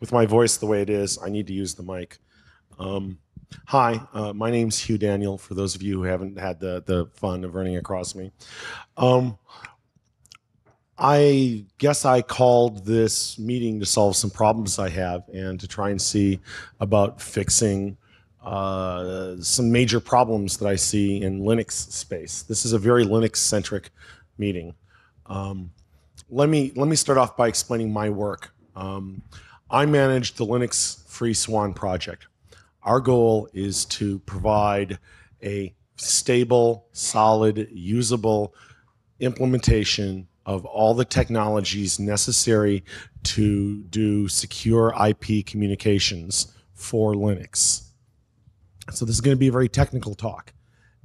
with my voice the way it is, I need to use the mic. Um, hi, uh, my name's Hugh Daniel. For those of you who haven't had the the fun of running across me, um, I guess I called this meeting to solve some problems I have and to try and see about fixing uh, some major problems that I see in Linux space. This is a very Linux centric meeting. Um, let me let me start off by explaining my work. Um, I manage the Linux FreeS/WAN project. Our goal is to provide a stable, solid, usable implementation of all the technologies necessary to do secure IP communications for Linux. So this is going to be a very technical talk.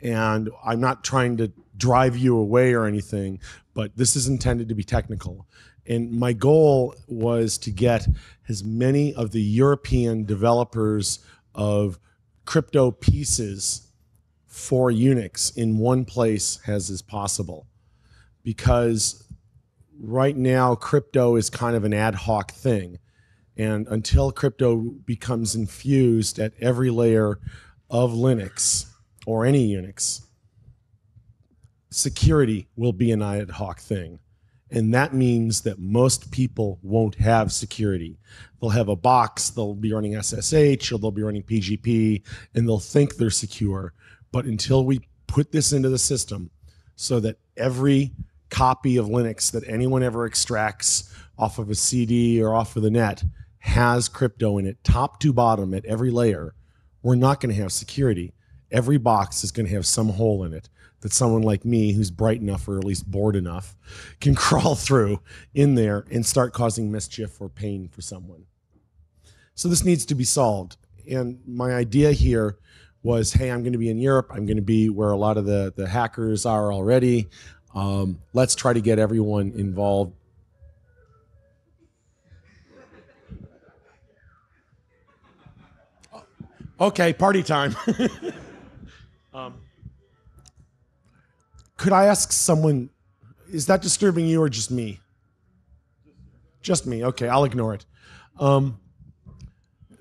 And I'm not trying to drive you away or anything, but this is intended to be technical. And my goal was to get as many of the European developers of crypto pieces for Unix in one place as is possible. Because right now, crypto is kind of an ad hoc thing. And until crypto becomes infused at every layer of Linux or any Unix, security will be an ad hoc thing. And that means that most people won't have security. They'll have a box, they'll be running SSH or they'll be running PGP, and they'll think they're secure. But until we put this into the system so that every copy of Linux that anyone ever extracts off of a CD or off of the net has crypto in it, top to bottom at every layer, we're not going to have security. Every box is going to have some hole in it that someone like me, who's bright enough or at least bored enough, can crawl through in there and start causing mischief or pain for someone. So this needs to be solved. And my idea here was, hey, I'm going to be in Europe. I'm going to be where a lot of the, the hackers are already. Um, let's try to get everyone involved. Okay, party time. um, could I ask someone, is that disturbing you or just me? Just me. Okay, I'll ignore it. Um,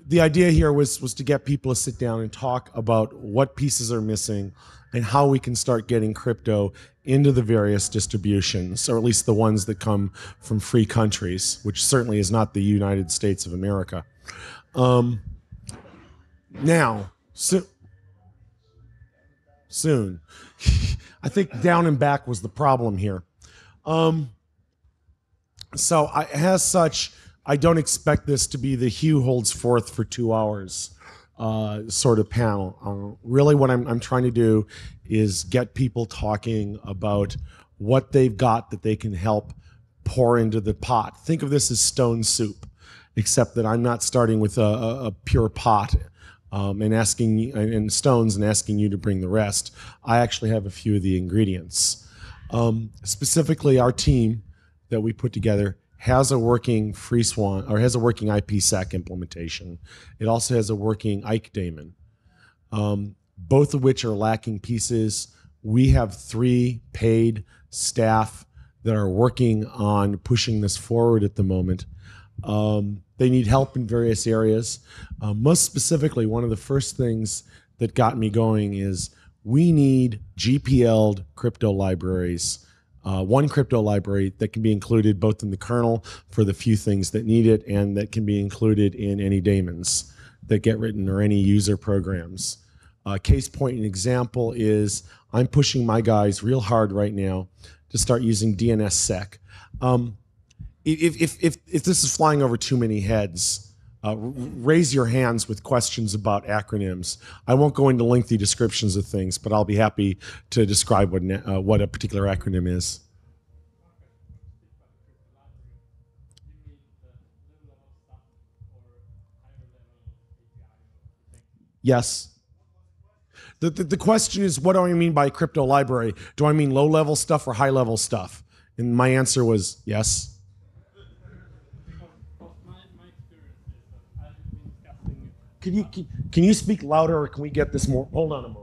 the idea here was was to get people to sit down and talk about what pieces are missing and how we can start getting crypto into the various distributions, or at least the ones that come from free countries, which certainly is not the United States of America. Um, now, so, soon. I think down and back was the problem here. Um, so, I, as such, I don't expect this to be the Hugh holds forth for two hours uh, sort of panel. Uh, really, what I'm, I'm trying to do is get people talking about what they've got that they can help pour into the pot. Think of this as stone soup, except that I'm not starting with a, a pure pot um, and asking and stones and asking you to bring the rest. I actually have a few of the ingredients. Um, specifically, our team that we put together has a working FreeS/WAN or has a working IPsec implementation. It also has a working IKE daemon, um, both of which are lacking pieces. We have three paid staff that are working on pushing this forward at the moment. Um, they need help in various areas. Uh, most specifically, one of the first things that got me going is we need GPL'd crypto libraries. Uh, one crypto library that can be included both in the kernel for the few things that need it and that can be included in any daemons that get written or any user programs. Uh, case point and example is I'm pushing my guys real hard right now to start using DNSSEC. Um, if, if, if, if this is flying over too many heads, uh, raise your hands with questions about acronyms. I won't go into lengthy descriptions of things, but I'll be happy to describe what, uh, what a particular acronym is. Yes. The, the, the question is, what do I mean by crypto library? Do I mean low level stuff or high level stuff? And my answer was yes. Can you can, you speak louder, or can we get this more? Hold on a moment.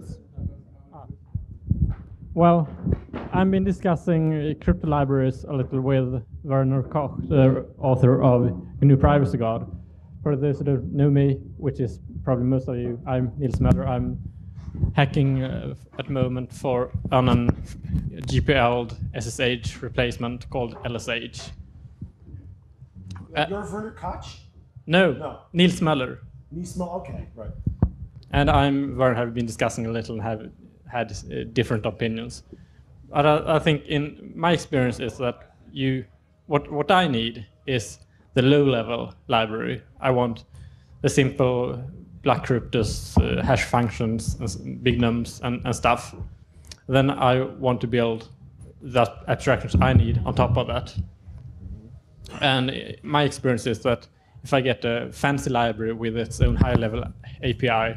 Niels? Well, I've been discussing uh, crypto libraries a little with Werner Koch, the author of GNU Privacy Guard. For those who don't know me, which is probably most of you, I'm Niels Möller. I'm hacking uh, at the moment for an, an GPL SSH replacement called LSH. Uh, You're Werner Koch? No, No. Niels Möller. Nismo? Okay, right. And I'm Werner have been discussing a little and have had uh, different opinions. But I, I think in my experience is that you, what what I need is the low level library. I want the simple block cryptos, uh, hash functions, and big nums and, and stuff. Then I want to build that abstractions I need on top of that. And uh, my experience is that if I get a fancy library with its own high level API,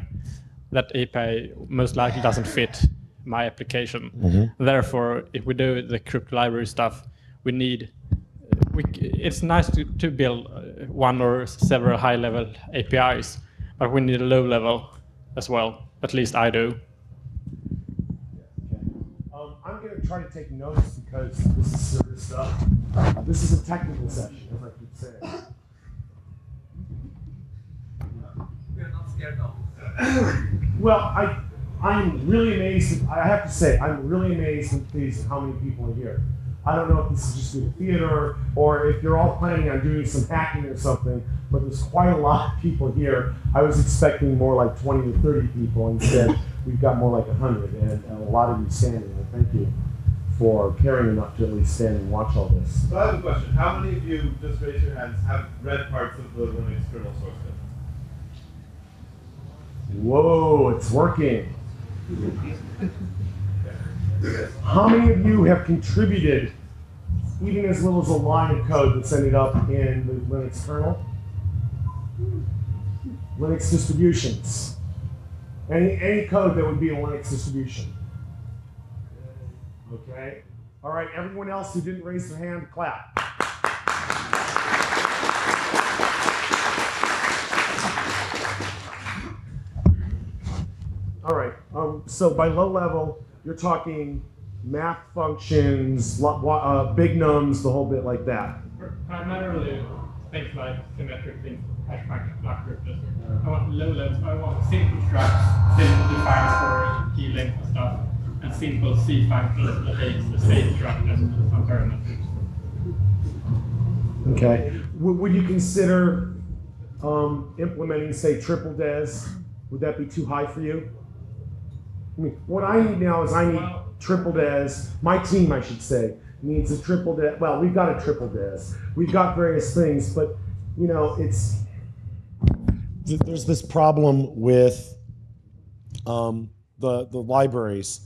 that API most likely doesn't fit my application. Therefore, if we do the crypto library stuff, we need. We, it's nice to, to build uh, one or several high level APIs, but we need a low level as well. At least I do. Um, I'm going to try to take notes because this is serious stuff. This is a technical session, as I keep saying. Well, I, I'm really amazed. I have to say, I'm really amazed and pleased at how many people are here. I don't know if this is just good theater or if you're all planning on doing some hacking or something, but there's quite a lot of people here. I was expecting more like 20 to 30 people. Instead, we've got more like 100, and, a lot of you standing. And thank you for caring enough to at least stand and watch all this. So I have a question. How many of you, just raise your hands, have read parts of the Linux kernel source code? Whoa, it's working. How many of you have contributed even as little as a line of code that's ended up in the Linux kernel? Linux distributions. Any, any code that would be a Linux distribution. Okay? All right, everyone else who didn't raise their hand, clap. So by low level, you're talking math functions, uh, big nums, the whole bit like that. Primarily things like symmetric things, hash function, block cryptos. I want low levels, I want simple structs, simple defines for key length and stuff, and simple C functions that takes the state struct and some parameters. Okay. W- would you consider um, implementing, say, triple DES? Would that be too high for you? I mean, what I need now is I need triple DES. My team, I should say, needs a triple DES. Well, we've got a triple DES. We've got various things, but you know, it's there's this problem with um, the the libraries.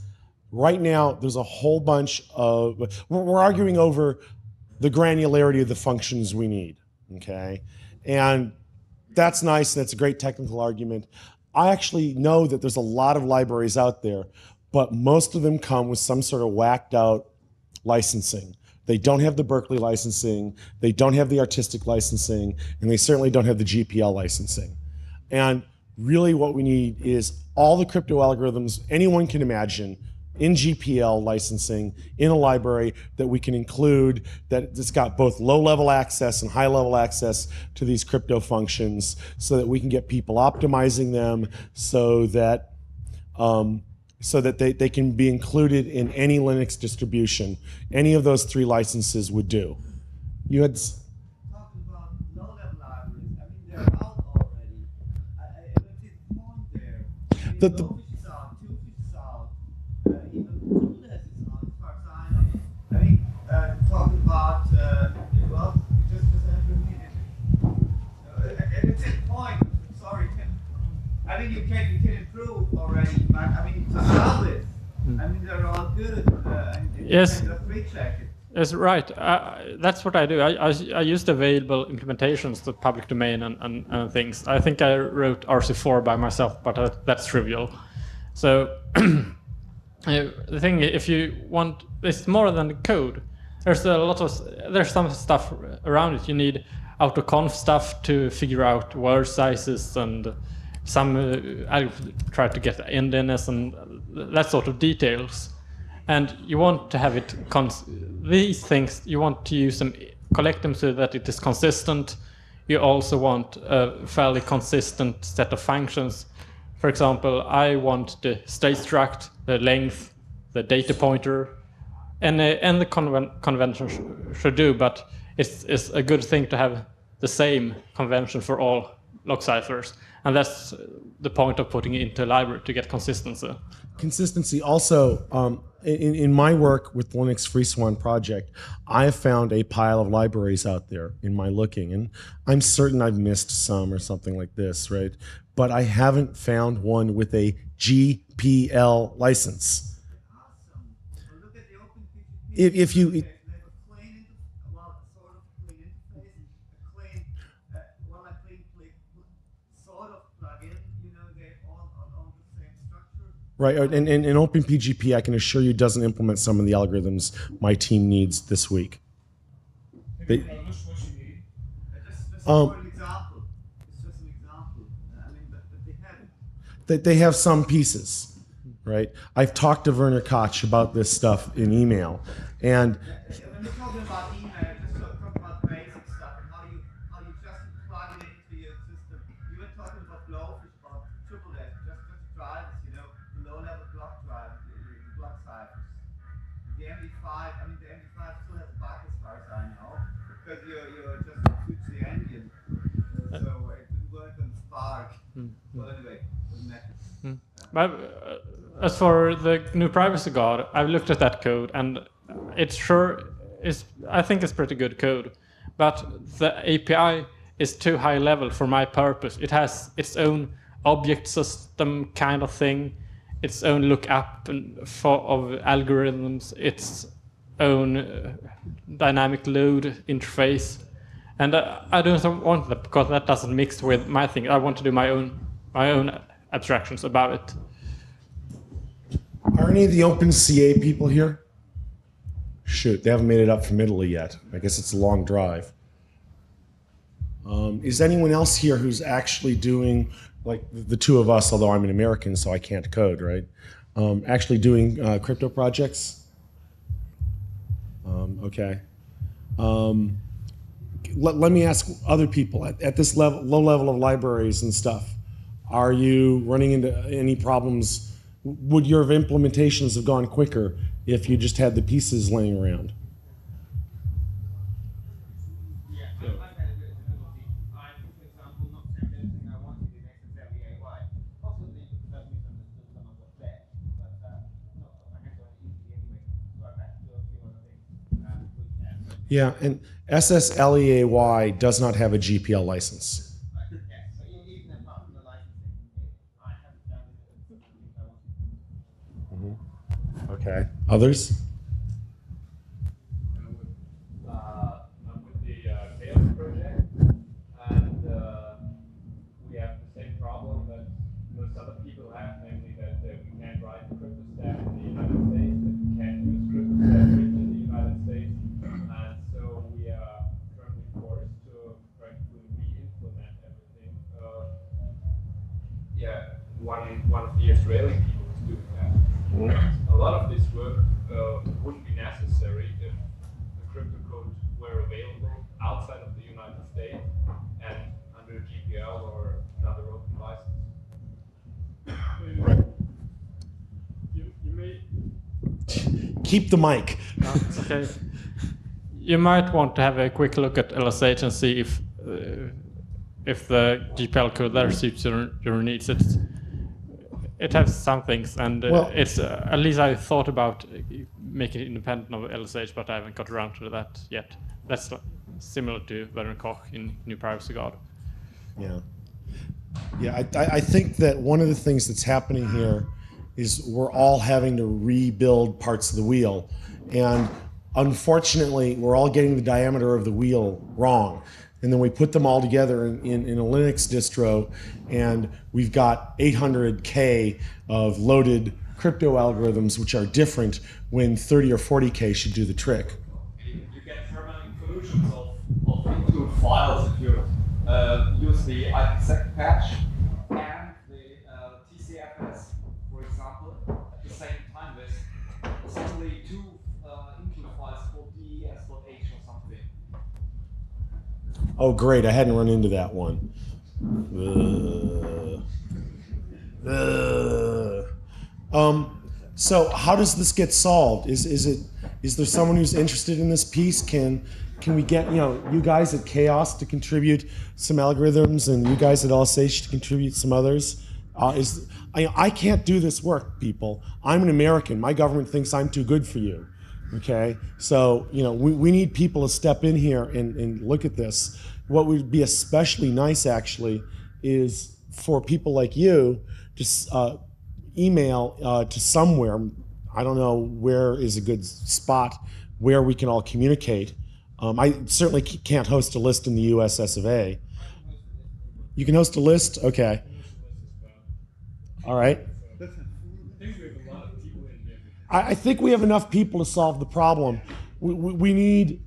Right now, there's a whole bunch of we're, we're arguing over the granularity of the functions we need. Okay, and that's nice. That's a great technical argument. I actually know that there's a lot of libraries out there, but most of them come with some sort of whacked out licensing. They don't have the Berkeley licensing, they don't have the artistic licensing, and they certainly don't have the GPL licensing. And really, what we need is all the crypto algorithms anyone can imagine in GPL licensing in a library that we can include that it's got both low level access and high level access to these crypto functions so that we can get people optimizing them so that um, so that they, they can be included in any Linux distribution. Any of those three licenses would do. You had s- Talking about low-level libraries, I mean, they're out already. I, I, I don't see the point there. I mean, The- the- Blowfish is out, Twofish is out, uh, even Tooless is out, as far as I know. I mean, uh, talking about, uh, well, just repeated, uh, at this point, sorry, Tim. I mean, you can, you can improve already, but I mean, to start with, I mean, they're all good, uh, and Yes. can just recheck it. That's right. I, that's what I do. I, I, I use the available implementations, the public domain and, and, and things. I think I wrote RC4 by myself, but uh, that's trivial. So uh, the thing, if you want, it's more than the code. There's a lot of, there's some stuff around it. You need autoconf stuff to figure out word sizes and some uh, I try to get endianness and that sort of details. And you want to have it these things you want to use them collect them so that it is consistent. You also want a fairly consistent set of functions. For example, I want the state struct, the length, the data pointer, and, uh, and the conven- convention sh- should do, but it's, it's a good thing to have the same convention for all block ciphers. And that's the point of putting it into a library to get consistency. Consistency also, um, in, in my work with the Linux FreeS/WAN project, I have found a pile of libraries out there in my looking, and I'm certain I've missed some or something like this, right? But I haven't found one with a GPL license. Awesome. Well, look at the OpenPGP. If, if you, They have a clean inter- well, sort of clean interface and a clean, uh, well, a clean click, sort of plugin. You know, they all all on the same structure. Right, and, and, and OpenPGP, I can assure you, doesn't implement some of the algorithms my team needs this week. They- just, just Um, for an example. It's just an example. I mean, but, but they have it. That they have some pieces, right? I've talked to Werner Koch about this stuff in email, and When we're talking about email, just talk talk about basic stuff and how you how you just plug it into your system. You were talking about Blowfish, about triple S, just just drivers, you know, the low level block drive, the, the the block ciphers. The MD5, I mean the MD5 still has a bug as far as I know, because you're you're just switch the engine. So it didn't work on SPARC. Well anyway, doesn't matter. But uh, as for the GNU Privacy Guard, I've looked at that code and it's sure is I think it's pretty good code, but the API is too high level for my purpose. It has its own object system kind of thing, its own lookup for of algorithms, its own uh, dynamic load interface, and uh, I don't want that because that doesn't mix with my thing. I want to do my own my own abstractions about it. Are any of the OpenCA people here? Shoot, they haven't made it up from Italy yet. I guess it's a long drive. Um, is anyone else here who's actually doing, like the two of us, although I'm an American, so I can't code, right? Um, actually doing uh, crypto projects? Um, okay. Um, let, let me ask other people at, at this level, low level of libraries and stuff. Are you running into any problems? Would your implementations have gone quicker if you just had the pieces laying around? Yeah, I- I've had a bit of difficulty. I, Uh, chaos project. And uh we have the same problem that most other people have, namely that uh we can't write a crypto stack in the United States, we can't use crypto staff reach the United States, and so we are currently forced to practically re-implement everything. Uh yeah, one one of the Israeli people is doing that. A lot of this work uh, wouldn't be necessary if the crypto code were available outside of the United States and under GPL or another open license. You, you may Keep the mic. No, okay. You might want to have a quick look at LSH and see if uh, if the GPL code there suits your, your needs. It's it has some things, and uh, Well- it's uh, at least I thought about making it independent of LSH, but I haven't got around to that yet. That's similar to Werner Koch in GNU Privacy Guard. Yeah. Yeah, I, I I think that one of the things that's happening here is we're all having to rebuild parts of the wheel. And unfortunately, we're all getting the diameter of the wheel wrong. And then we put them all together in, in, in a Linux distro, and we've got 800K of loaded crypto algorithms, which are different when 30 or 40K should do the trick. You, get solutions of, of files if you uh, use the IPsec patch Oh, great! I hadn't run into that one. Ugh. Ugh. Um, so how does this get solved? Is is it is there someone who's interested in this piece? Can can we get you know you guys at Chaos to contribute some algorithms and you guys at Alsatian to contribute some others? Uh, is I, I can't do this work, people. I'm an American. My government thinks I'm too good for you. Okay, so you know we, we need people to step in here and, and look at this. What would be especially nice, actually, is for people like you to uh, email uh, to somewhere. I don't know where is a good spot where we can all communicate. Um, I certainly can't host a list in the USS of A. You can host a list, okay. All right. I, I think we have enough people to solve the problem. We, we, we need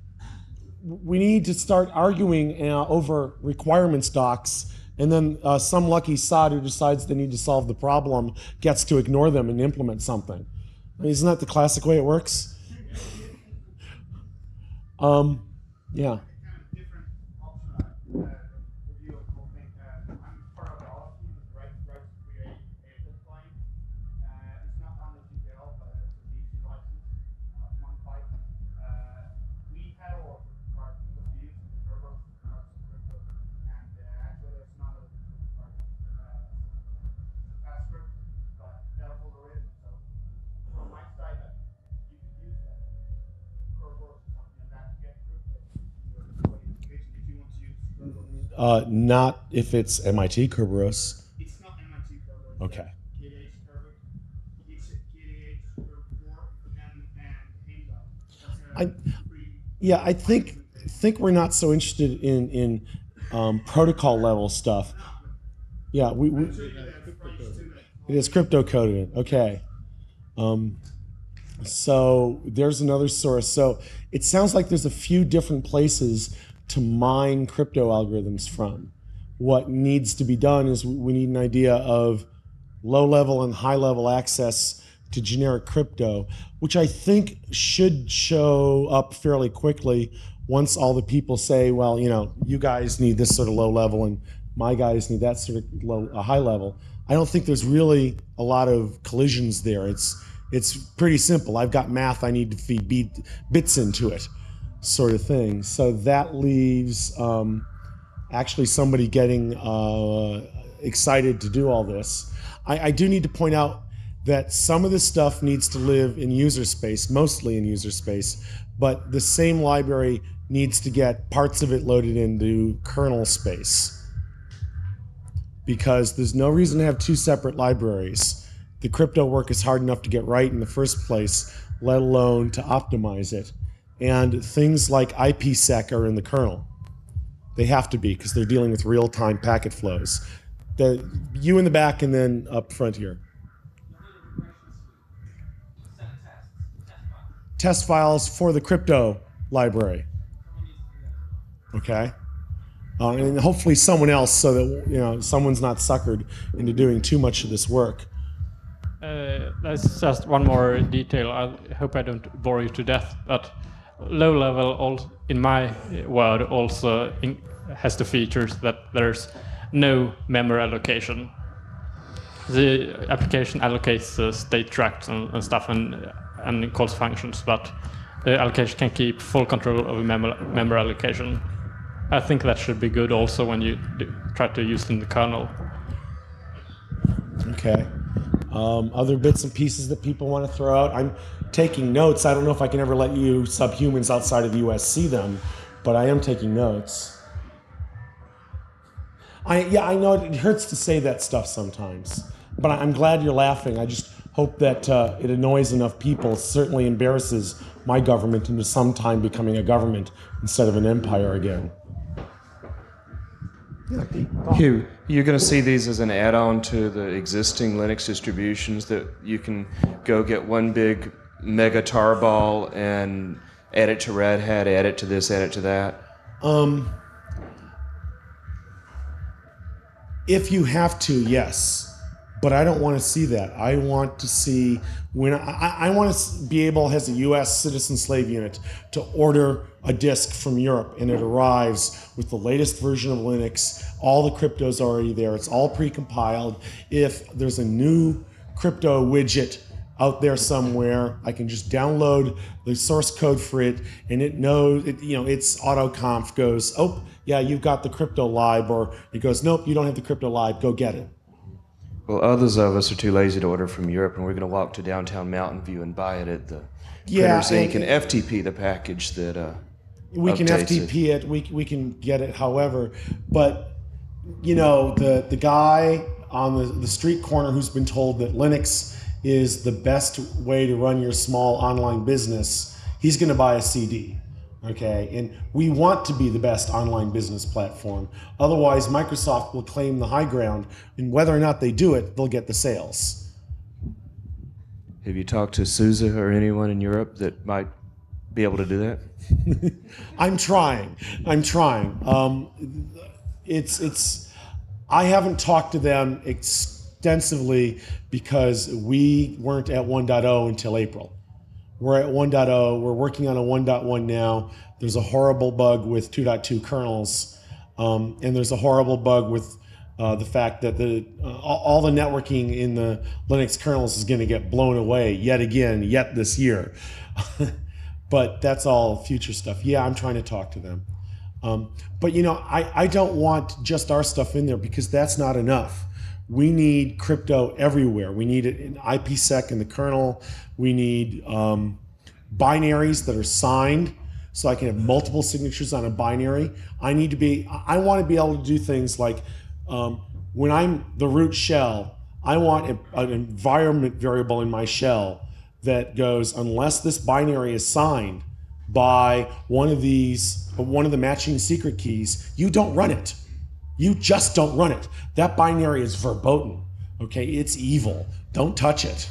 we need to start arguing uh, over requirements docs, and then uh, some lucky sod who decides they need to solve the problem gets to ignore them and implement something. I mean, isn't that the classic way it works? Um, yeah. kind of different option uh, review of the whole thing. Uh, I'm part of the OS team, the right, right to create AFS client. Uh, it's not on the GPL, but it's a DC license, uh, one pipe. Uh, we had all of the part because we use the Turbo, uh, crypto, and uh, actually it's not a part, uh, fast script, but that's all there is. So from my side, that you could use that. Kerberos or something like that to get crypto in your application if you want to use Kerberos. Uh, not if it's MIT Kerberos. It's not MIT Kerberos. Okay. KTH Kerberos. It's KTH Kerberos and and Heimdal. I- That's a free. Yeah, I think think we're not so interested in in um, protocol level stuff. Yeah, we, we it is crypto coded. Okay. Um, so there's another source. So it sounds like there's a few different places to mine crypto algorithms from. What needs to be done is we need an idea of low level and high level access to generic crypto, which I think should show up fairly quickly once all the people say, well, you know, you guys need this sort of low level and my guys need that sort of low, a high level. I don't think there's really a lot of collisions there. It's it's pretty simple. I've got math I need to feed bits into it, sort of thing. So that leaves um, actually somebody getting uh, excited to do all this. I, I do need to point out that some of this stuff needs to live in user space, mostly in user space, but the same library needs to get parts of it loaded into kernel space because there's no reason to have two separate libraries. The crypto work is hard enough to get right in the first place, let alone to optimize it. And things like IPsec are in the kernel. They have to be because they're dealing with real-time packet flows. The you in the back and then up front here. Test files for the crypto library. Okay. Uh, and hopefully someone else, so that you know someone's not suckered into doing too much of this work. Uh, that's just one more detail. I hope I don't bore you to death, but low level, al- in my world, also in, has the features that there's no memory allocation. The application allocates uh, state tracks and, and stuff and, and calls functions, but the allocation can keep full control over memory, memory allocation. I think that should be good also when you do, try to use in the kernel. Okay. Um, other bits and pieces that people want to throw out. I'm taking notes. I don't know if I can ever let you subhumans outside of the U.S. see them, but I am taking notes. I yeah, I know it hurts to say that stuff sometimes, but I'm glad you're laughing. I just hope that uh, it annoys enough people. Certainly embarrasses my government into sometime becoming a government instead of an empire again. Hugh, you're going to see these as an add-on to the existing Linux distributions that you can go get one big mega tarball and add it to Red Hat, add it to this, add it to that. Um, if you have to, yes, but I don't want to see that. I want to see when I, I want to be able, as a U.S. citizen slave unit, to order a disk from Europe and it arrives with the latest version of Linux. All the crypto's already there. It's all precompiled. If there's a new crypto widget out there somewhere. I can just download the source code for it, and it knows it. You know, its autoconf goes, "Oh, yeah, you've got the crypto lib," or it goes, "Nope, you don't have the crypto lib. Go get it." Well, others of us are too lazy to order from Europe, and we're going to walk to downtown Mountain View and buy it at the Yeah, Printers Inc. and- and, FTP the package that. Uh, we can FTP it. We we can get it, however, but you know the the guy on the, the street corner who's been told that Linux is the best way to run your small online business, he's going to buy a CD. Okay, and we want to be the best online business platform. Otherwise, Microsoft will claim the high ground, and whether or not they do it, they'll get the sales. have you talked to SuSE or anyone in Europe that might be able to do that? I'm trying. I'm trying. Um, it's it's. I haven't talked to them extensively because we weren't at 1.0 until April. We're at 1.0. We're working on a 1.1 now. There's a horrible bug with 2.2 kernels, um, and there's a horrible bug with uh, the fact that the uh, all the networking in the Linux kernels is going to get blown away yet again, yet this year. but that's all future stuff. Yeah, I'm trying to talk to them. Um, but you know, I, I don't want just our stuff in there because that's not enough. We need crypto everywhere. We need it in IPsec in the kernel. We need um, binaries that are signed so I can have multiple signatures on a binary. I need to be, I want to be able to do things like um, when I'm the root shell, I want a- an environment variable in my shell that goes, unless this binary is signed by one of these, one of the matching secret keys, you don't run it. You just don't run it. That binary is verboten. Okay, it's evil. Don't touch it.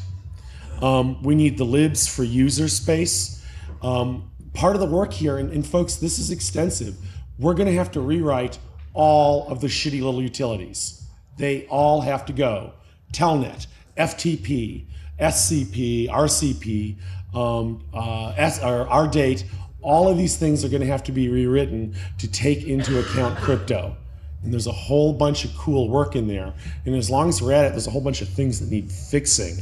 Um, we need the libs for user space. Um, part of the work here, and, and folks, this is extensive. We're going to have to rewrite all of the shitty little utilities. They all have to go. Telnet, FTP, SCP, RCP, um, uh, S, or RDate, all of these things are going to have to be rewritten to take into account crypto. And there's a whole bunch of cool work in there. And as long as we're at it, there's a whole bunch of things that need fixing.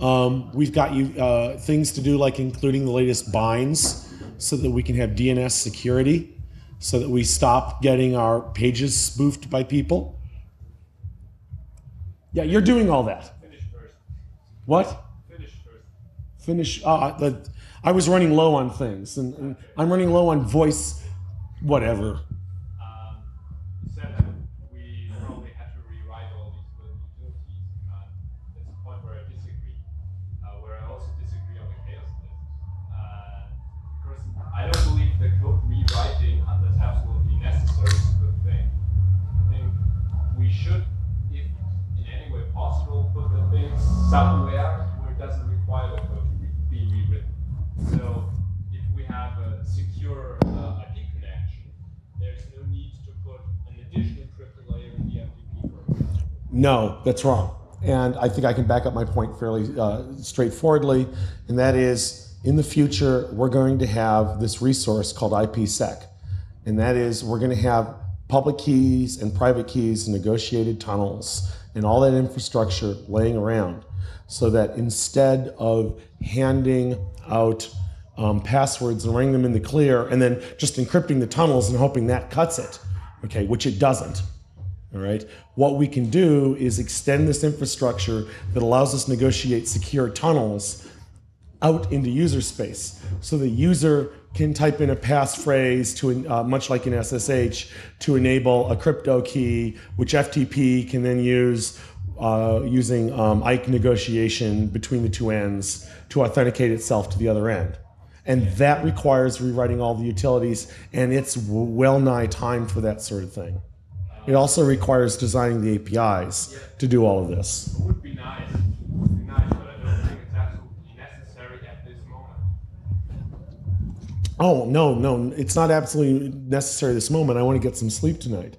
Um, we've got you uh, things to do like including the latest binds so that we can have DNS security, so that we stop getting our pages spoofed by people. Yeah, you're doing all that. Finish first. What? Finish first. Finish. Uh, the, I was running low on things, and, and I'm running low on voice, whatever. No, that's wrong. And I think I can back up my point fairly uh, straightforwardly, and that is in the future, we're going to have this resource called IPsec. And that is, we're going to have public keys and private keys and negotiated tunnels and all that infrastructure laying around so that instead of handing out um, passwords and running them in the clear and then just encrypting the tunnels and hoping that cuts it, okay, which it doesn't. All right. What we can do is extend this infrastructure that allows us to negotiate secure tunnels out into user space. So the user can type in a passphrase to, uh, much like in SSH, to enable a crypto key, which FTP can then use uh, using um, IKE negotiation between the two ends to authenticate itself to the other end. And that requires rewriting all the utilities, and it's well nigh time for that sort of thing. It also requires designing the APIs to do all of this. It would be nice. It would be nice, but I don't think it's absolutely necessary at this moment. Oh, no, no, it's not absolutely necessary this moment. I want to get some sleep tonight.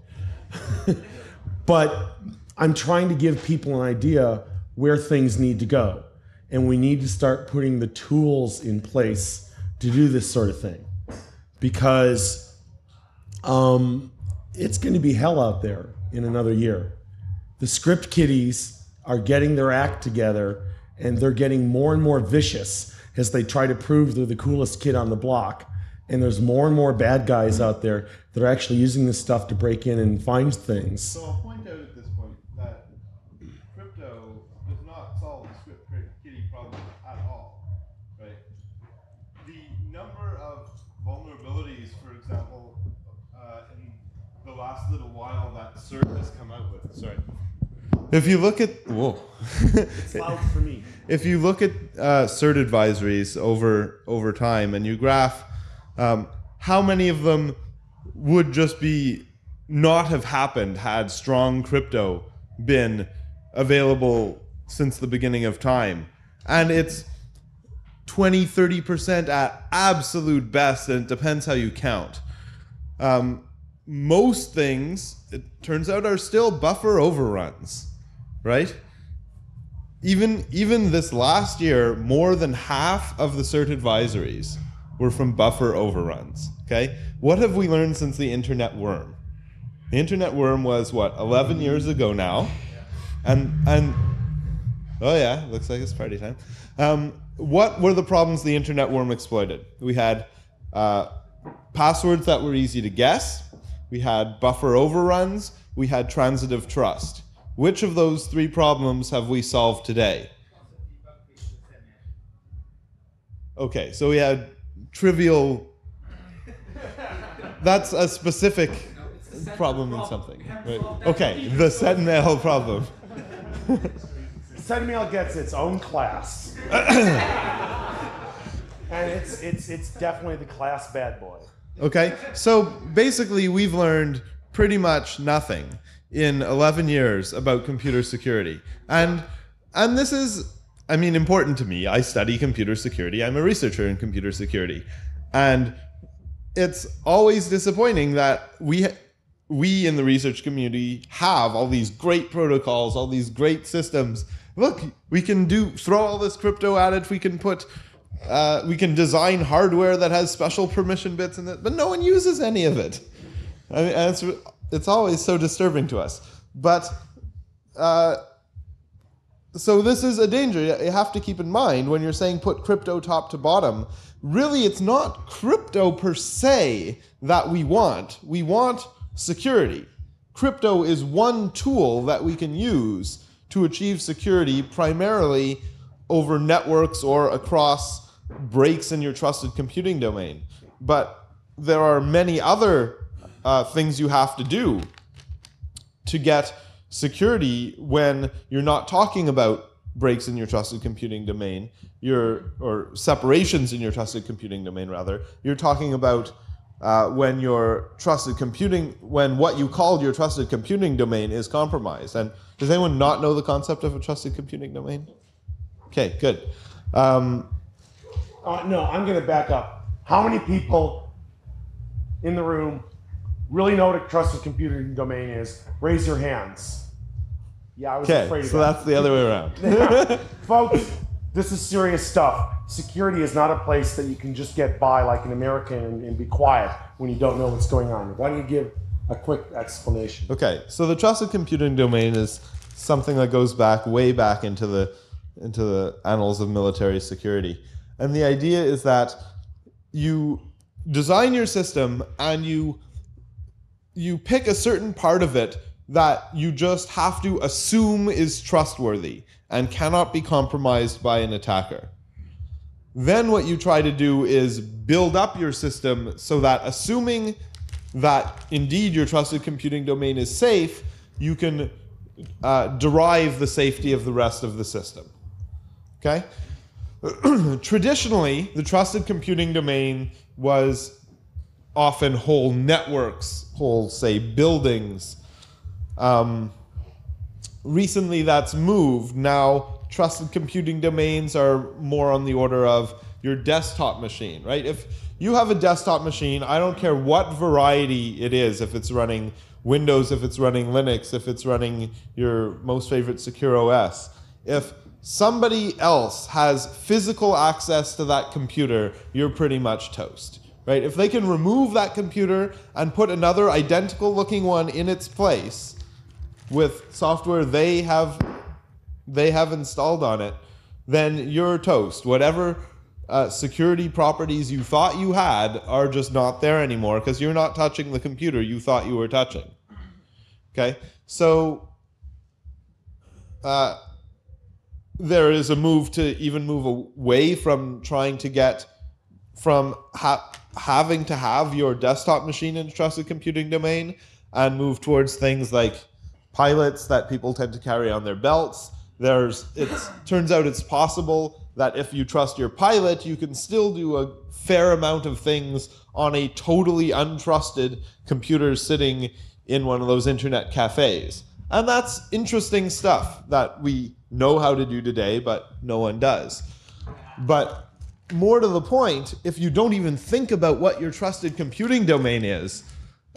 but I'm trying to give people an idea where things need to go. And we need to start putting the tools in place to do this sort of thing. Because um, it's going to be hell out there in another year. The script kiddies are getting their act together and they're getting more and more vicious as they try to prove they're the coolest kid on the block. And there's more and more bad guys out there that are actually using this stuff to break in and find things. So I'll point out at this point that crypto does not solve the script kiddie problem at all, right? The number of vulnerabilities, for example, uh, in the last little while that CERT has come out with. Sorry. If you look at whoa, It's loud for me. if you look at uh, CERT advisories over over time and you graph um, how many of them would just be not have happened had strong crypto been available since the beginning of time and it's 20 30% at absolute best and it depends how you count um, most things it turns out are still buffer overruns right even even this last year, more than half of the CERT advisories were from buffer overruns. Okay, what have we learned since the internet worm? The internet worm was what 11 years ago now, and and oh yeah, looks like it's party time. Um, what were the problems the internet worm exploited? We had uh, passwords that were easy to guess. We had buffer overruns. We had transitive trust. Which of those three problems have we solved today? Okay, so we had trivial. That's a specific problem in something. Right? Okay, the Sendmail problem. Sendmail gets its own class. and it's it's it's definitely the class bad boy. Okay, so basically, we've learned pretty much nothing in 11 years about computer security, and and this is, I mean, important to me. I study computer security. I'm a researcher in computer security, and it's always disappointing that we we in the research community have all these great protocols, all these great systems. Look, we can do throw all this crypto at it. We can put uh, we can design hardware that has special permission bits in it, but no one uses any of it. I mean, it's it's always so disturbing to us. But uh, so this is a danger you have to keep in mind when you're saying put crypto top to bottom. Really, it's not crypto per se that we want. We want security. Crypto is one tool that we can use to achieve security primarily over networks or across breaks in your trusted computing domain. But there are many other uh, things you have to do to get security when you're not talking about breaks in your trusted computing domain, you're, or separations in your trusted computing domain, rather. You're talking about uh, when your trusted computing, when what you called your trusted computing domain is compromised. And does anyone not know the concept of a trusted computing domain? Okay, good. Um, Uh, no, I'm going to back up. How many people in the room really know what a trusted computing domain is? Raise your hands. Yeah, I was okay, afraid of so that. that's the other way around. Folks, this is serious stuff. Security is not a place that you can just get by like an American and, and be quiet when you don't know what's going on. Why don't you give a quick explanation? Okay, so the trusted computing domain is something that goes back way back into the into the annals of military security. And the idea is that you design your system and you you pick a certain part of it that you just have to assume is trustworthy and cannot be compromised by an attacker. Then what you try to do is build up your system so that assuming that indeed your trusted computing domain is safe, you can uh, derive the safety of the rest of the system. Okay? Traditionally, the trusted computing domain was often whole networks, whole, say, buildings. Um, recently, that's moved. Now, trusted computing domains are more on the order of your desktop machine, right? If you have a desktop machine. I don't care what variety it is, if it's running Windows, if it's running Linux, if it's running your most favorite secure OS. If somebody else has physical access to that computer, you're pretty much toast. Right? If they can remove that computer and put another identical looking one in its place with software they have they have installed on it, then you're toast. Whatever uh, security properties you thought you had are just not there anymore because you're not touching the computer you thought you were touching. Okay, so uh, there is a move to even move away from trying to get from ha- having to have your desktop machine in a trusted computing domain and move towards things like pilots that people tend to carry on their belts. There's it turns out it's possible that if you trust your pilot, you can still do a fair amount of things on a totally untrusted computer sitting in one of those internet cafes. And that's interesting stuff that we know how to do today, but no one does. But more to the point, if you don't even think about what your trusted computing domain is,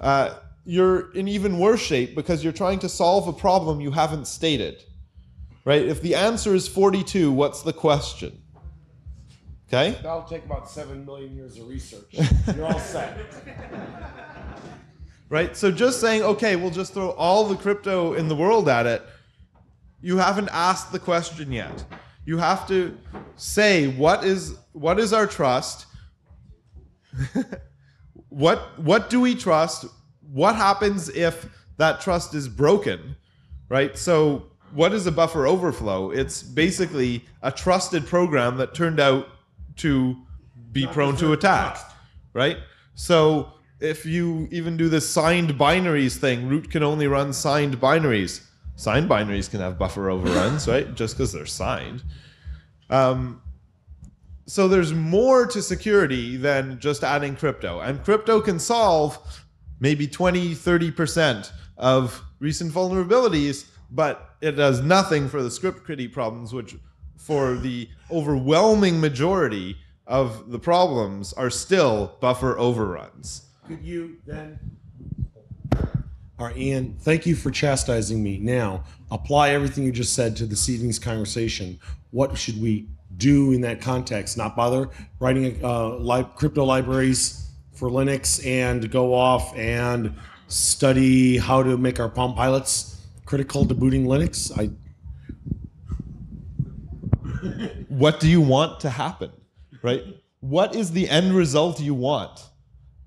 uh, you're in even worse shape because you're trying to solve a problem you haven't stated. Right? If the answer is 42, what's the question? Okay? That'll take about seven million years of research. You're all set. Right? So just saying, okay, we'll just throw all the crypto in the world at it, you haven't asked the question yet. You have to say what is what is our trust? what what do we trust? What happens if that trust is broken? Right? So what is a buffer overflow? It's basically a trusted program that turned out to be prone to attack. Right? So if you even do the signed binaries thing, root can only run signed binaries. Signed binaries can have buffer overruns, right? Just because they're signed. Um, so there's more to security than just adding crypto. And crypto can solve maybe 20, 30% of recent vulnerabilities, but it does nothing for the script kiddie problems, which for the overwhelming majority of the problems are still buffer overruns. Could you then? All right, Ian, thank you for chastising me. Now, apply everything you just said to this evening's conversation. What should we do in that context? Not bother writing uh, li- crypto libraries for Linux and go off and study how to make our Palm Pilots critical to booting Linux? I, what do you want to happen right what is the end result you want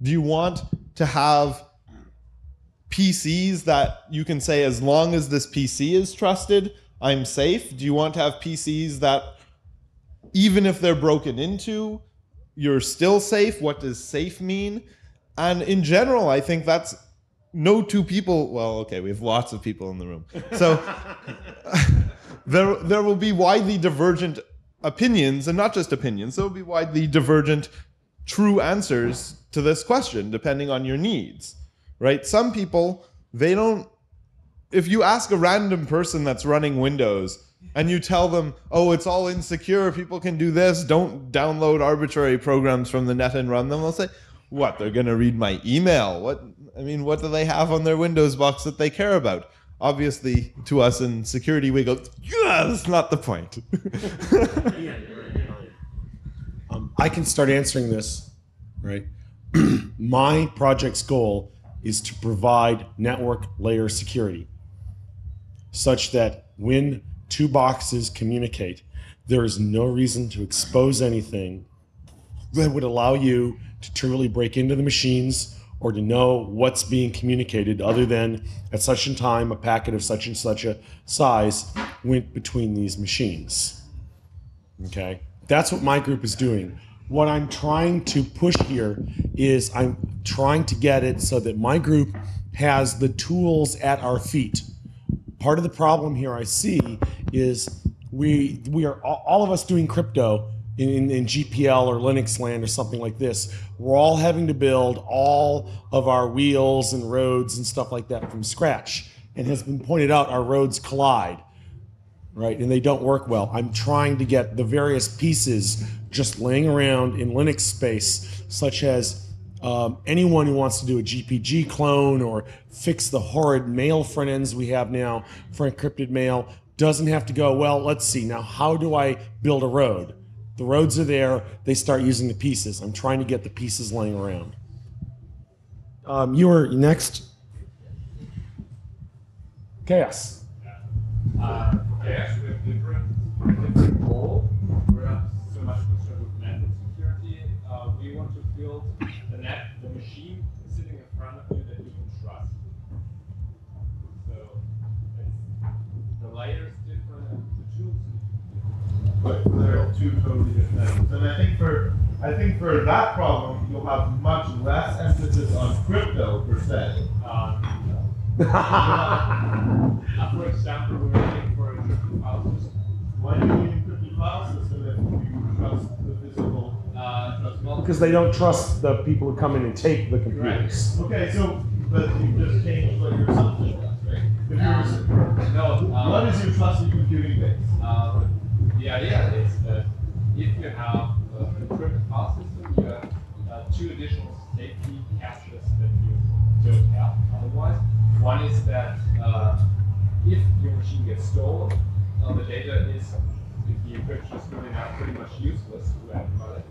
do you want to have pcs that you can say as long as this pc is trusted i'm safe do you want to have pcs that even if they're broken into you're still safe? What does safe mean? And in general i think that's no two people well okay we have lots of people in the room. So there there will be widely divergent opinions and not just opinions there will be widely divergent true answers to this question depending on your needs right? Some people they don't if you ask a random person that's running windows and you tell them oh it's all insecure people can do this don't download arbitrary programs from the net and run them they'll say what they're going to read my email? What i mean what do they have on their windows box that they care about? Obviously to us in security we go yeah that's not the point. Um, I can start answering this, right? My project's goal is to provide network layer security such that when two boxes communicate, there is no reason to expose anything that would allow you to trivially break into the machines or to know what's being communicated other than at such a time a packet of such and such a size went between these machines. Okay? That's what my group is doing. What I'm trying to push here is I'm trying to get it so that my group has the tools at our feet. Part of the problem here I see is we we are all of us doing crypto in, in, in GPL or Linux land or something like this. We're all having to build all of our wheels and roads and stuff like that from scratch. And has been pointed out, our roads collide right? And they don't work well. I'm trying to get the various pieces just laying around in Linux space, such as um, anyone who wants to do a GPG clone or fix the horrid mail front ends we have now for encrypted mail doesn't have to go, well, let's see, now how do I build a road? The roads are there, they start using the pieces. I'm trying to get the pieces laying around. Um, you are next. Chaos. Uh, yes, we have different, different goal. We're not so much concerned with network security. Uh, we want to build the net, the machine sitting in front of you that you can trust. So the layer is different and the tools are But they're two totally different things. And I think for I think for that problem, you'll have much less emphasis on crypto per se. Uh, uh, for example, we're looking for a encrypted file system. Why do you need encrypted file system if you trust the physical? Uh, trust Because they don't trust the people who come in and take the computers. Okay, so but you just changed what your assumption was, right? If you were, no, uh, what is your trusted computing base? Uh, the idea is that if you have a encrypted file system, you have uh, two additional safety caches that you don't have otherwise. One is that uh, if your machine gets stolen, uh, the data is, if the encryption is good enough, pretty much useless to everybody.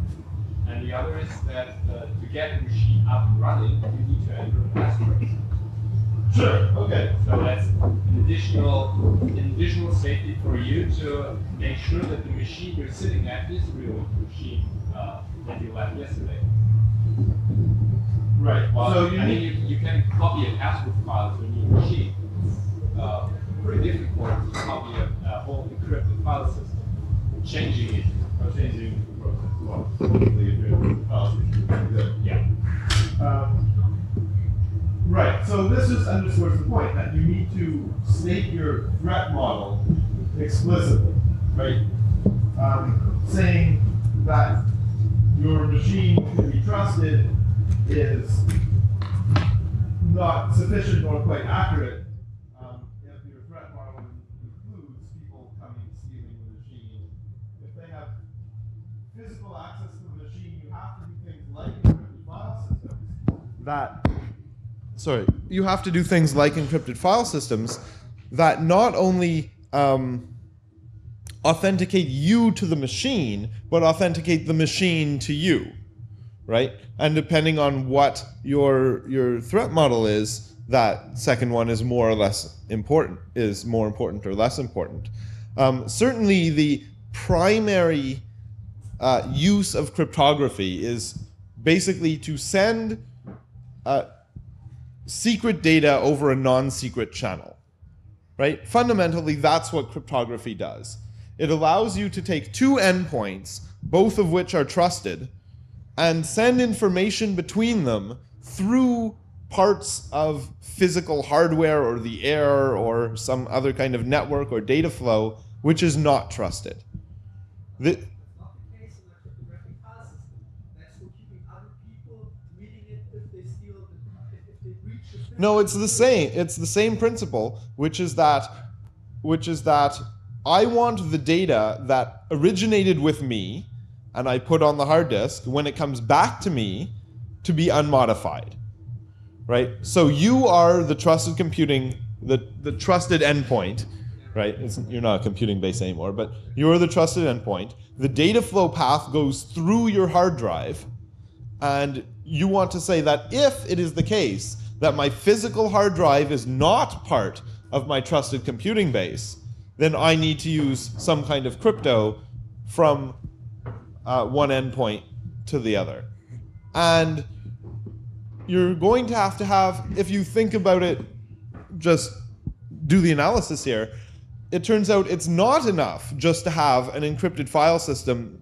And the other is that uh, to get the machine up and running, you need to enter a passphrase. Sure. Okay. So that's an additional, an additional safety for you to make sure that the machine you're sitting at is the machine uh, that you left yesterday. Right. Well, so I you mean, you, you can copy a password file to a new machine. Uh, pretty difficult to copy a, a whole encrypted file system, changing it, or changing the process. Well, if your file system good. Yeah. Um, Right, so this just underscores the point that you need to state your threat model explicitly, right? Um, saying that your machine can be trusted is not sufficient nor quite accurate um, if your threat model includes people coming stealing the machine. If they have physical access to the machine, you have to do things like encrypted file systems that sorry, you have to do things like encrypted file systems that not only um, authenticate you to the machine, but authenticate the machine to you, right? And depending on what your your threat model is, that second one is more or less important, is more important or less important. Um, certainly, the primary uh, use of cryptography is basically to send uh, secret data over a non-secret channel right? Fundamentally that's what cryptography does. It allows you to take two endpoints both of which are trusted and send information between them through parts of physical hardware or the air or some other kind of network or data flow which is not trusted. The case in a cryptographic file system. That's for keeping other people reading it if they steal, the, if, if they breach the system. No, it's the same. It's the same principle, which is that, which is that I want the data that originated with me, and I put on the hard disk when it comes back to me, to be unmodified, right? So you are the trusted computing, the the trusted endpoint, right? It's, you're not a computing base anymore, but you're the trusted endpoint. The data flow path goes through your hard drive, and you want to say that if it is the case that my physical hard drive is not part of my trusted computing base, then I need to use some kind of crypto from uh, one endpoint to the other. And you're going to have to have, if you think about it, just do the analysis here. It turns out it's not enough just to have an encrypted file system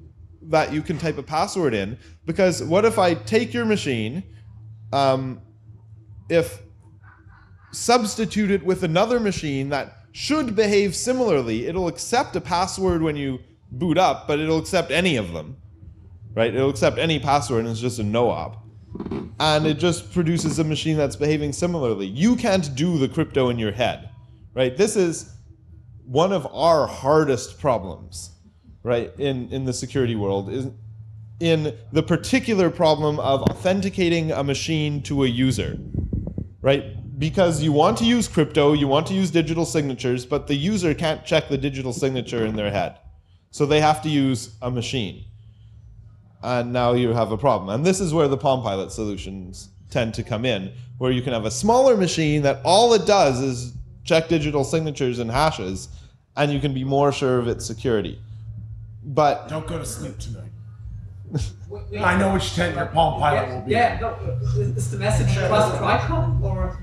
that you can type a password in. Because what if I take your machine, um, if substitute it with another machine that should behave similarly, it'll accept a password when you boot up, but it'll accept any of them, right? It'll accept any password, and it's just a no-op. And it just produces a machine that's behaving similarly. You can't do the crypto in your head, right? This is one of our hardest problems, right, in, in the security world is in the particular problem of authenticating a machine to a user, right? Because you want to use crypto, you want to use digital signatures, but the user can't check the digital signature in their head. So they have to use a machine. And now you have a problem. And this is where the Palm Pilot solutions tend to come in, where you can have a smaller machine that all it does is check digital signatures and hashes, and you can be more sure of its security. But Don't go to sleep tonight. I know which tent your Palm Pilot will be. Yeah, no, is is the message trust 3Com or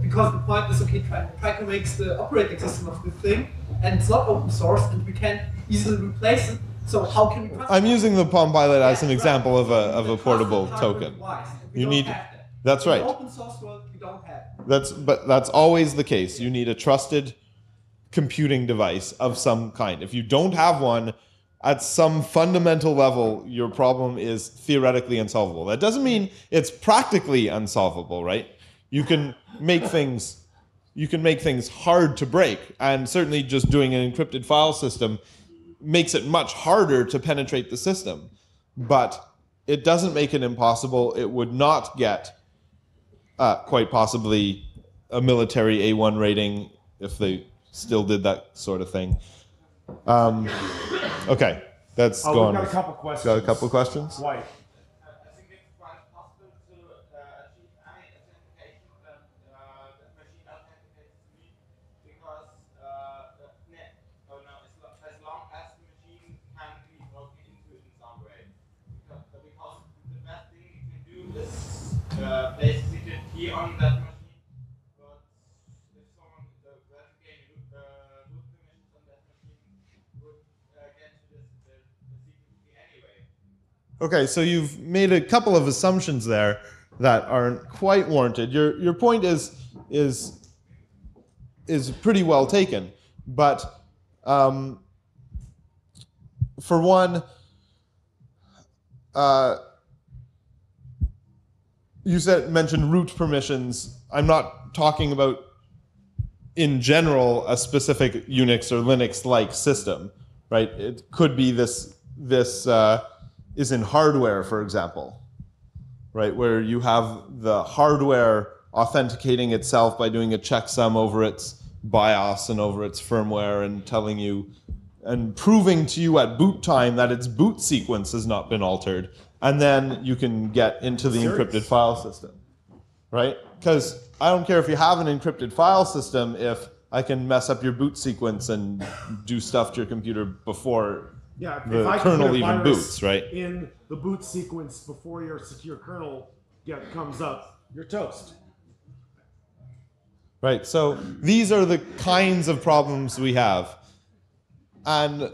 because the point is okay, Tri- 3Com makes the operating system of the thing and it's not open source and we can't easily replace it. So how can we trust I'm using the Palm Pilot as an example of a, of a portable token. We You don't need- have that. That's right. the open source world, we don't have. That's but that's always the case. You need a trusted computing device of some kind. If you don't have one, at some fundamental level, your problem is theoretically unsolvable. That doesn't mean it's practically unsolvable, right? You can make things you can make things hard to break, and certainly just doing an encrypted file system makes it much harder to penetrate the system. But it doesn't make it impossible. It would not get uh, quite possibly a military A1 rating if they still did that sort of thing. Um, okay, that's Oh, gone. got a couple questions. Got a couple questions? White. I think it's quite possible to uh, achieve any authentication that uh, the machine authenticates to me because uh, the net, oh no, as, lo- as long as the machine can be broken into in some way. Because, because the best thing you can do is uh, place a secret key on that machine. But if someone uh, investigating uh, root permissions on that machine would uh, get to this, the, the secret key anyway. Okay, so you've made a couple of assumptions there that aren't quite warranted. Your your point is is is pretty well taken, but um, for one, uh, you said mentioned root permissions. I'm not talking about in general a specific Unix or Linux like system, right? It could be this this uh, is in hardware, for example, right, where you have the hardware authenticating itself by doing a checksum over its BIOS and over its firmware and telling you and proving to you at boot time that its boot sequence has not been altered, and then you can get into the encrypted file system right? Because I don't care if you have an encrypted file system if I can mess up your boot sequence and do stuff to your computer before Yeah, if, the if I can kernel put a even virus boots, right? In the boot sequence before your secure kernel get, comes up, you're toast. Right. So these are the kinds of problems we have, and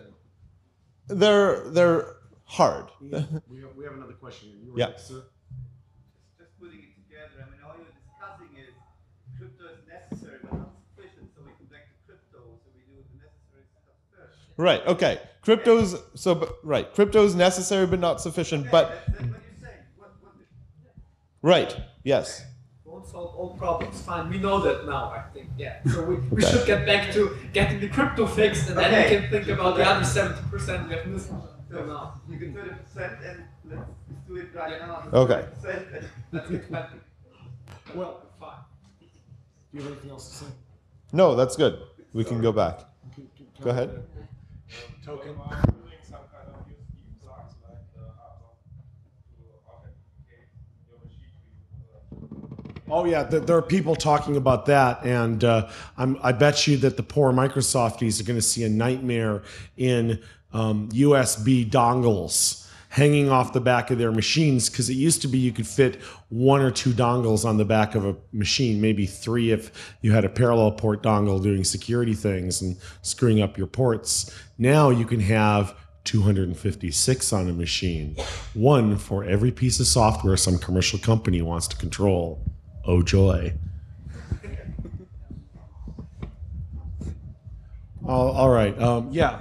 they're they're hard. we, have, we have another question. You were Yeah. next, sir. just putting it together, I mean, all you're discussing is crypto is necessary but not sufficient, so we come back to crypto, so we do the necessary stuff first. Right. Okay. Crypto's so but- right. Crypto's necessary but not sufficient. But That's, that's what you're saying. What, what right. Yes. Won't solve all problems. Fine, we know that now. I think. Yeah. So we, we should get back to getting the crypto fixed, and then we can think about the other seventy percent we have missed till now. you can 30% and let's do it right Yeah. now. Okay. 30%. Let's get back. Well, Fine. do you have anything else to say? No, that's good. We can go back. Go ahead. Token. doing some kind of USB plugs like the hardware to authenticate your machine to Oh yeah, there are people talking about that, and uh, I'm, I bet you that the poor Microsofties are going to see a nightmare in um, USB dongles hanging off the back of their machines because it used to be you could fit one or two dongles on the back of a machine, maybe three if you had a parallel port dongle doing security things and screwing up your ports. Now you can have 256 on a machine, one for every piece of software some commercial company wants to control. Oh joy. all, all right. Um, yeah.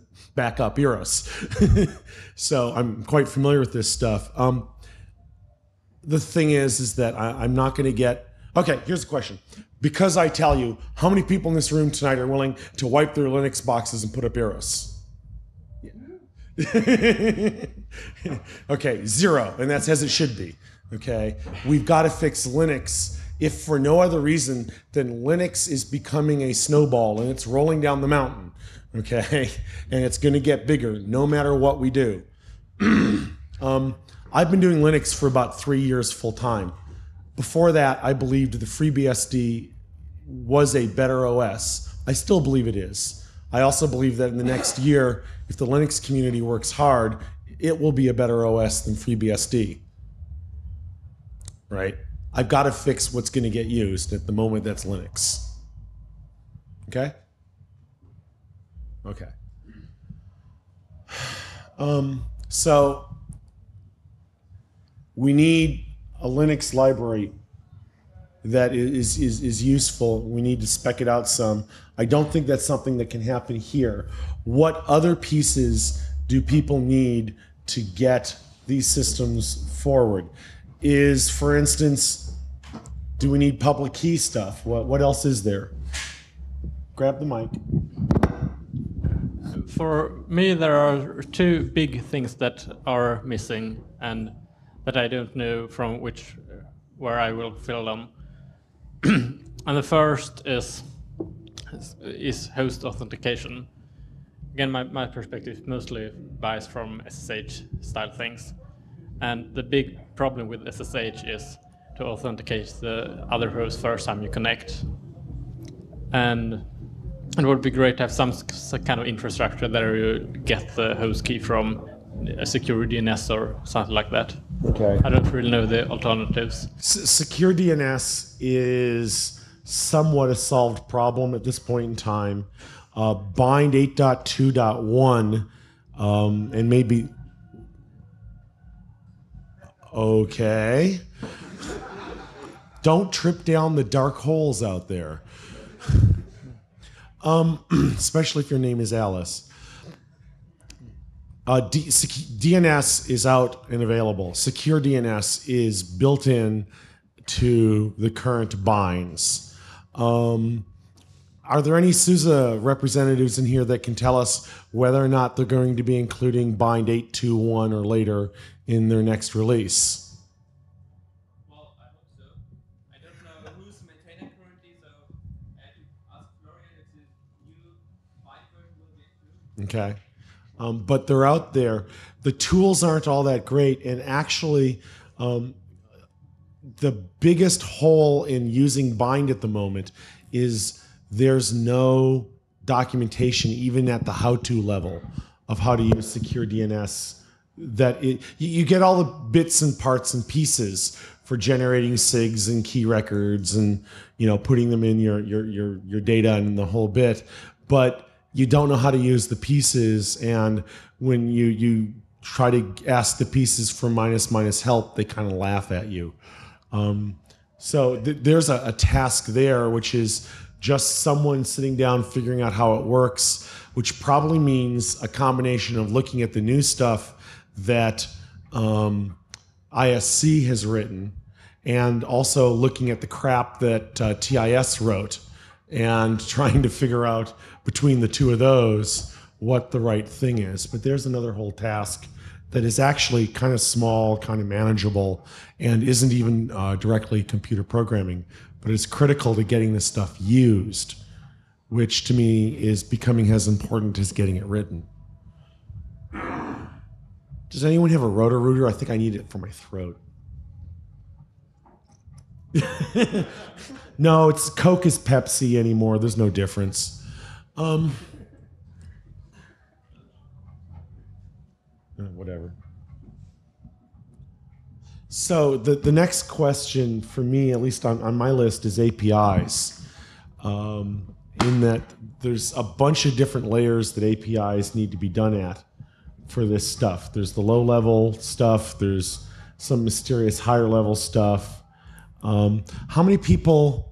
back up Eros. so I'm quite familiar with this stuff. Um, the thing is, is that I, I'm not going to get. Okay, here's the question. Because I tell you, how many people in this room tonight are willing to wipe their Linux boxes and put up Eros? okay, zero, and that's as it should be. Okay, we've got to fix Linux. If for no other reason than Linux is becoming a snowball and it's rolling down the mountain, okay, and it's going to get bigger no matter what we do. um, I've been doing Linux for about three years full time. Before that, I believed the FreeBSD was a better OS. I still believe it is. I also believe that in the next year, if the Linux community works hard, it will be a better OS than FreeBSD. Right? I've got to fix what's going to get used at the moment that's Linux. Okay? Okay. Um, so we need a Linux library that is, is, is useful. We need to spec it out some. I don't think that's something that can happen here. What other pieces do people need to get these systems forward? Is, for instance, do we need public key stuff? What, what else is there? Grab the mic. For me, there are two big things that are missing and that I don't know from which uh, where I will fill them. and the first is is host authentication. Again, my, my perspective mostly biased from SSH style things. And the big problem with SSH is to authenticate the other host first time you connect. And it would be great to have some, some kind of infrastructure that you get the host key from a secure DNS or something like that. Okay. I don't really know the alternatives. S- secure DNS is somewhat a solved problem at this point in time. Uh, bind 8.2.1 um, and maybe. Okay. Don't trip down the dark holes out there. Um, especially if your name is Alice. Uh, D- DNS is out and available. Secure DNS is built in to the current binds. Um, are there any SuSE representatives in here that can tell us whether or not they're going to be including bind 821 or later in their next release? Well, I hope so. I don't know who's maintaining currently, so I have to ask Florian if the new bind version will be included. Okay. Um, but they're out there. The tools aren't all that great. And actually, um, the biggest hole in using Bind at the moment is there's no documentation, even at the how to level, of how to use secure DNS. That it, you- you get all the bits and parts and pieces for generating SIGs and key records and you know putting them in your your your your data and the whole bit, but you don't know how to use the pieces and when you you try to ask the pieces for minus minus help they kind of laugh at you. Um, so th- there's a, a task there which is just someone sitting down figuring out how it works which probably means a combination of looking at the new stuff that um, ISC has written and also looking at the crap that uh, TIS wrote and trying to figure out between the two of those what the right thing is. But there's another whole task that is actually kind of small, kind of manageable, and isn't even uh, directly computer programming, but it's critical to getting this stuff used, which to me is becoming as important as getting it written. Does anyone have a Roto-Rooter? I think I need it for my throat. no, it's Coke is Pepsi anymore. There's no difference. Um, uh, whatever. So the, the next question for me, at least on, on my list, is APIs. Um, in that there's a bunch of different layers that APIs need to be done at. for this stuff. There's the low level stuff. There's some mysterious higher level stuff. Um, how many people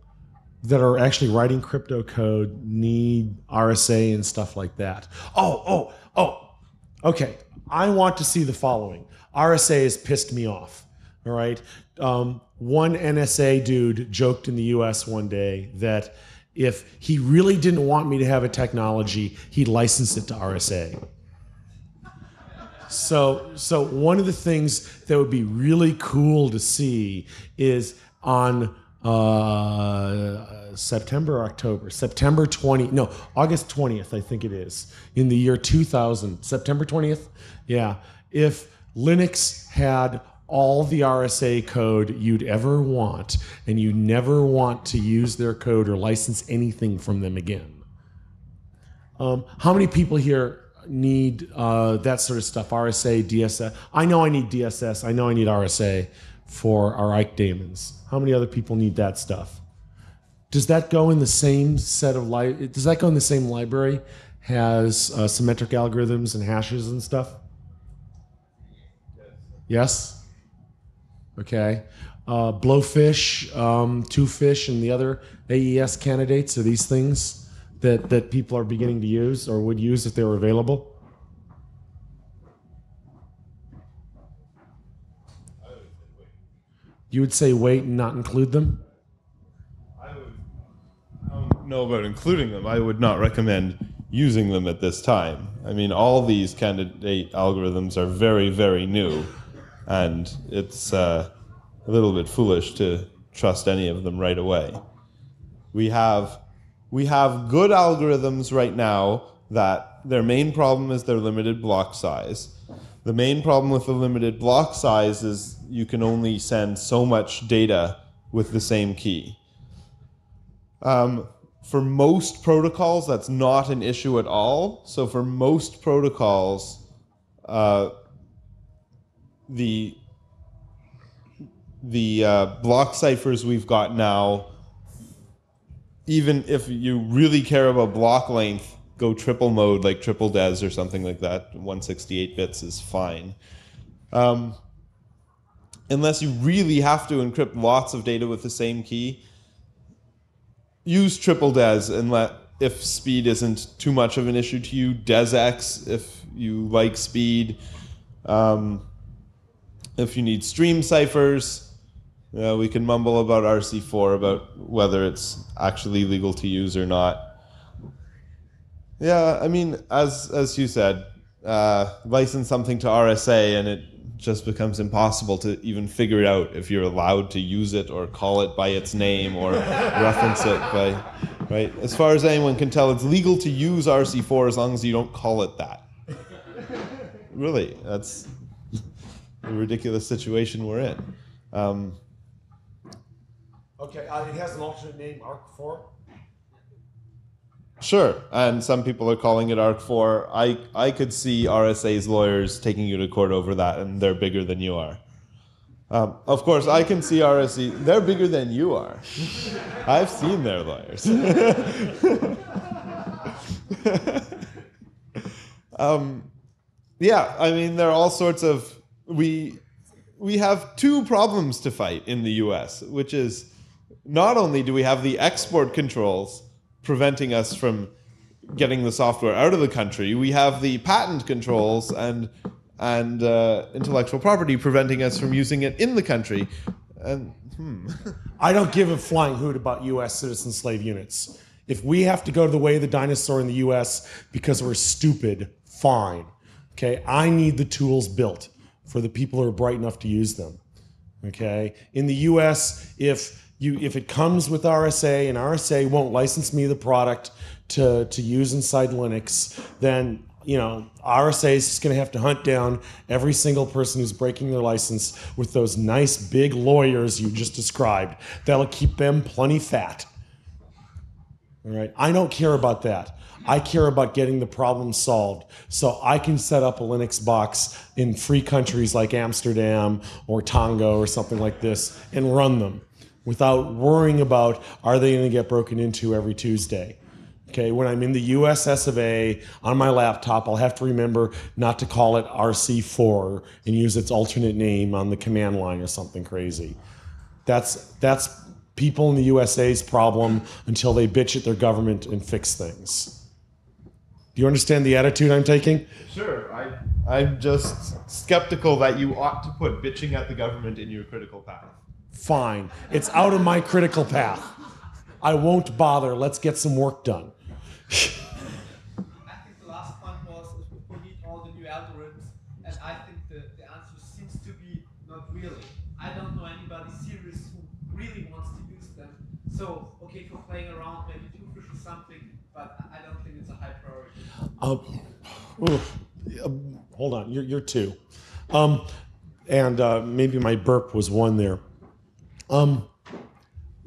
that are actually writing crypto code need RSA and stuff like that? Oh, oh, oh. Okay, I want to see the following. RSA has pissed me off. All right. Um, one NSA dude joked in the US one day that if he really didn't want me to have a technology, he'd license it to RSA. So, so one of the things that would be really cool to see is on uh, September, October, September 20, no, August 20th, I think it is, in the year 2000, September 20th. Yeah. If Linux had all the RSA code you'd ever want, and you never want to use their code or license anything from them again. Um, how many people here need uh, that sort of stuff? RSA, DSS. I know I need DSS. I know I need RSA for our IKE daemons. How many other people need that stuff? Does that go in the same set of li- Does that go in the same library? Has uh, symmetric algorithms and hashes and stuff? Yes. Okay. Uh, Blowfish, um, Twofish, and the other AES candidates are these things that, that people are beginning to use or would use if they were available? You would say wait and not include them? I would I don't know about including them. I would not recommend using them at this time. I mean, all these candidate algorithms are very, very new, and it's uh, a little bit foolish to trust any of them right away. We have we have good algorithms right now that their main problem is their limited block size. The main problem with the limited block size is you can only send so much data with the same key. Um, for most protocols, that's not an issue at all. So for most protocols, uh, the the uh, block ciphers we've got now, even if you really care about block length, go triple mode like triple DES or something like that. 168 bits is fine. Um, unless you really have to encrypt lots of data with the same key, use triple DES and let if speed isn't too much of an issue to you, DESX if you like speed. Um, if you need stream ciphers, uh, we can mumble about RC4 about whether it's actually legal to use or not. Yeah, I mean, as as you said, uh, license something to RSA and it just becomes impossible to even figure out if you're allowed to use it or call it by its name or reference it by right. As far as anyone can tell, it's legal to use RC4 as long as you don't call it that. really, that's the ridiculous situation we're in. Um, Okay, uh, it has an alternate name, ARC4. Sure, and some people are calling it ARC4. I I could see RSA's lawyers taking you to court over that, and they're bigger than you are. Um, of course, I can see RSA. They're bigger than you are. I've seen their lawyers. um, yeah, I mean, there are all sorts of we we have two problems to fight in the U.S., which is not only do we have the export controls preventing us from getting the software out of the country, we have the patent controls and and uh, intellectual property preventing us from using it in the country. And hmm. I don't give a flying hoot about U.S. citizen slave units. If we have to go the way of the dinosaur in the U.S. because we're stupid, fine. Okay, I need the tools built for the people who are bright enough to use them. Okay, in the U.S., if you if it comes with RSA and RSA won't license me the product to to use inside Linux, then you know RSA is just going to have to hunt down every single person who's breaking their license with those nice big lawyers you just described. That'll keep them plenty fat. All right, I don't care about that. I care about getting the problem solved so I can set up a Linux box in free countries like Amsterdam or Tonga or something like this and run them without worrying about are they going to get broken into every Tuesday. Okay, when I'm in the USS of A on my laptop, I'll have to remember not to call it RC4 and use its alternate name on the command line or something crazy. That's that's people in the USA's problem until they bitch at their government and fix things. Do you understand the attitude I'm taking? Sure, I, I'm just skeptical that you ought to put bitching at the government in your critical path. Fine. It's out of my critical path. I won't bother. Let's get some work done. I think the last point was we need all the new algorithms, and I think the, the answer seems to be not really. I don't know anybody serious who really wants to use them. So, okay, for playing around, maybe Twofish or something, but I don't think it's a high priority. Um. Um, hold on, you're, you're two. Um, and uh, maybe my burp was one there. Um,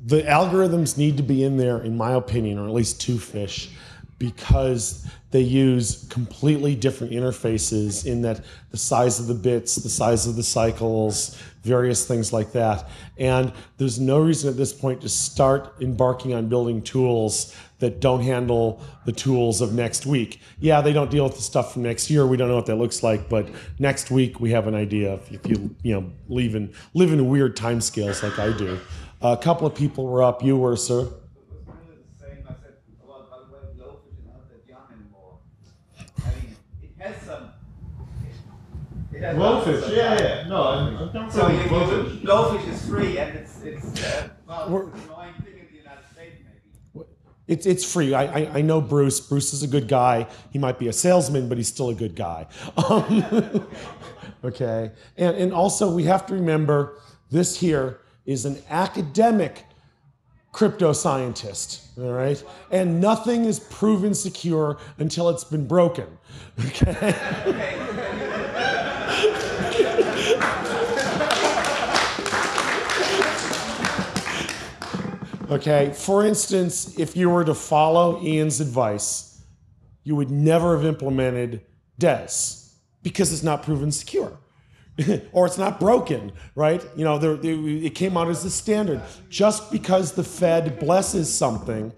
the algorithms need to be in there, in my opinion, or at least Twofish, because they use completely different interfaces in that the size of the bits, the size of the cycles, various things like that. And there's no reason at this point to start embarking on building tools that don't handle the tools of next week. Yeah, they don't deal with the stuff from next year. We don't know what that looks like, but next week we have an idea if, if you you know live in live in weird timescales like I do. a couple of people were up. You were, sir. It was really the same. I said, well, by the way, Blowfish is not that young anymore. I mean, it has some. It has Blowfish, yeah, yeah. No, I'm, I'm comfortable So you, with you, Blowfish. Blowfish is free, and it's it's uh, well, We're- it's an annoying thing in the United States, maybe. It's it's free. I, I I know Bruce. Bruce is a good guy. He might be a salesman, but he's still a good guy. Um, okay, and and also we have to remember this here is an academic crypto scientist. All right, and nothing is proven secure until it's been broken. Okay. Okay, for instance, if you were to follow Ian's advice, you would never have implemented DES because it's not proven secure. or it's not broken, right? You know, there- it came out as the standard. Just because the Fed blesses something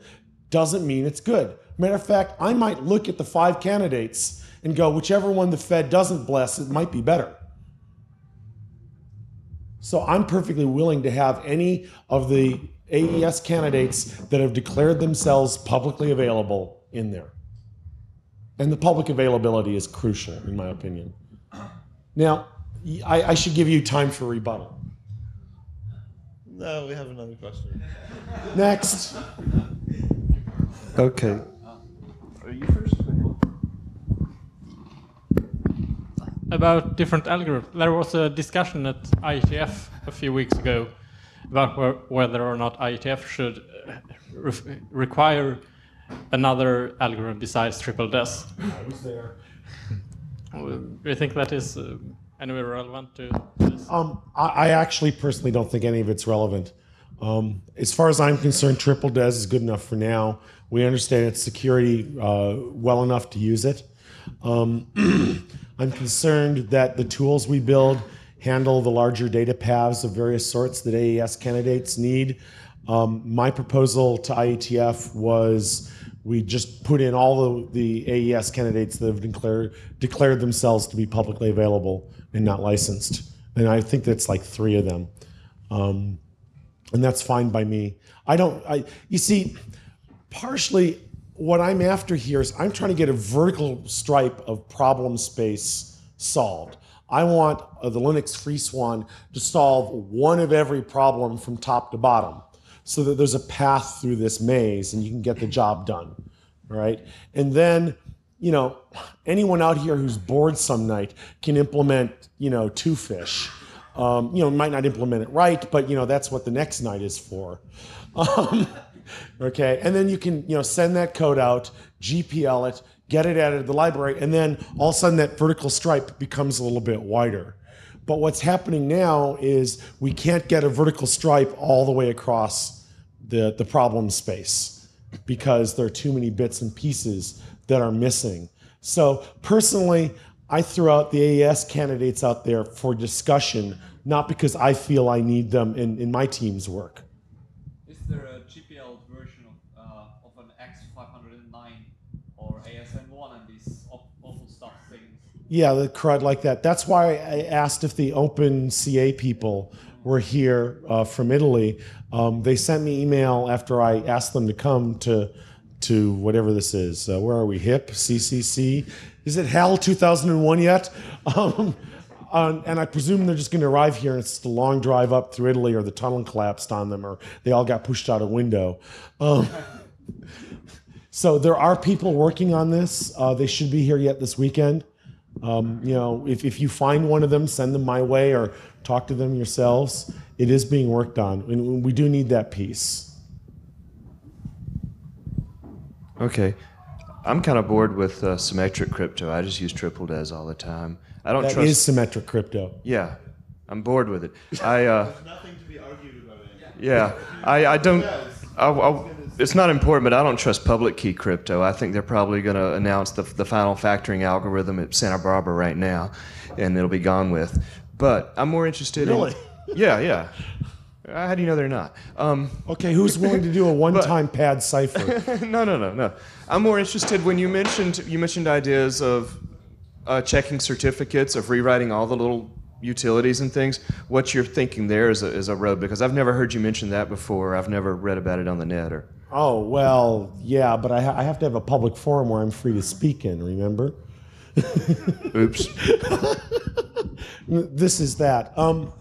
doesn't mean it's good. Matter of fact, I might look at the five candidates and go, whichever one the Fed doesn't bless, it might be better. So I'm perfectly willing to have any of the AES candidates that have declared themselves publicly available in there. And the public availability is crucial, in my opinion. Now, I, I should give you time for rebuttal. No, we have another question. Next. Okay. Are you first? about different algorithms. There was a discussion at IETF a few weeks ago about whether or not IETF should uh, re- require another algorithm besides triple DES. I was there. Do you think that is uh, anywhere relevant to this? Um, I, I actually personally don't think any of it's relevant. Um, as far as I'm concerned, Triple DES is good enough for now. We understand its security uh, well enough to use it. Um, I'm concerned that the tools we build handle the larger data paths of various sorts that AES candidates need. Um, my proposal to IETF was we just put in all the, the AES candidates that have declared, declared themselves to be publicly available and not licensed. And I think that's like three of them. Um, and that's fine by me. I don't, I, you see, partially what I'm after here is I'm trying to get a vertical stripe of problem space solved. I want uh, the Linux FreeS/WAN to solve one of every problem from top to bottom so that there's a path through this maze and you can get the job done. All right. And then, you know, anyone out here who's bored some night can implement, you know, Twofish. Um, you know, might not implement it right, but you know, that's what the next night is for. Um, okay. And then you can, you know, send that code out, GPL it, get it out of the library, and then all of a sudden that vertical stripe becomes a little bit wider. But what's happening now is we can't get a vertical stripe all the way across the, the problem space because there are too many bits and pieces that are missing. So personally, I throw out the AES candidates out there for discussion, not because I feel I need them in, in my team's work. Is there a GPL version of, uh, of an X509 Yeah, the crud like that. That's why I asked if the Open CA people were here uh, from Italy. Um, they sent me email after I asked them to come to to whatever this is. Uh, where are we? HIP CCC. Is it HAL 2001 yet? Um, um, and I presume they're just going to arrive here and it's a long drive up through Italy, or the tunnel collapsed on them, or they all got pushed out a window. Um, so there are people working on this. Uh, they should be here yet this weekend. Um, you know, if, if you find one of them, send them my way or talk to them yourselves. It is being worked on, and we do need that piece. Okay. I'm kind of bored with uh, symmetric crypto. I just use triple DES all the time. I don't That trust. is symmetric crypto. yeah, I'm bored with it. I uh, Nothing to be argued about it. yeah, I, I don't. I, I, it's not important, but I don't trust public key crypto. I think they're probably going to announce the, the final factoring algorithm at Santa Barbara right now, and it'll be gone with. But I'm more interested Really? in. Yeah, yeah. Uh, How do you know they're not? Um, Okay, who's willing to do a one-time pad cipher? no, no, no, no. I'm more interested when you mentioned you mentioned ideas of uh, checking certificates, of rewriting all the little utilities and things. What you're thinking there is a, is a road because I've never heard you mention that before. I've never read about it on the net or. Oh well, yeah, but I, ha- I have to have a public forum where I'm free to speak in. Remember? Oops. this is that. Um,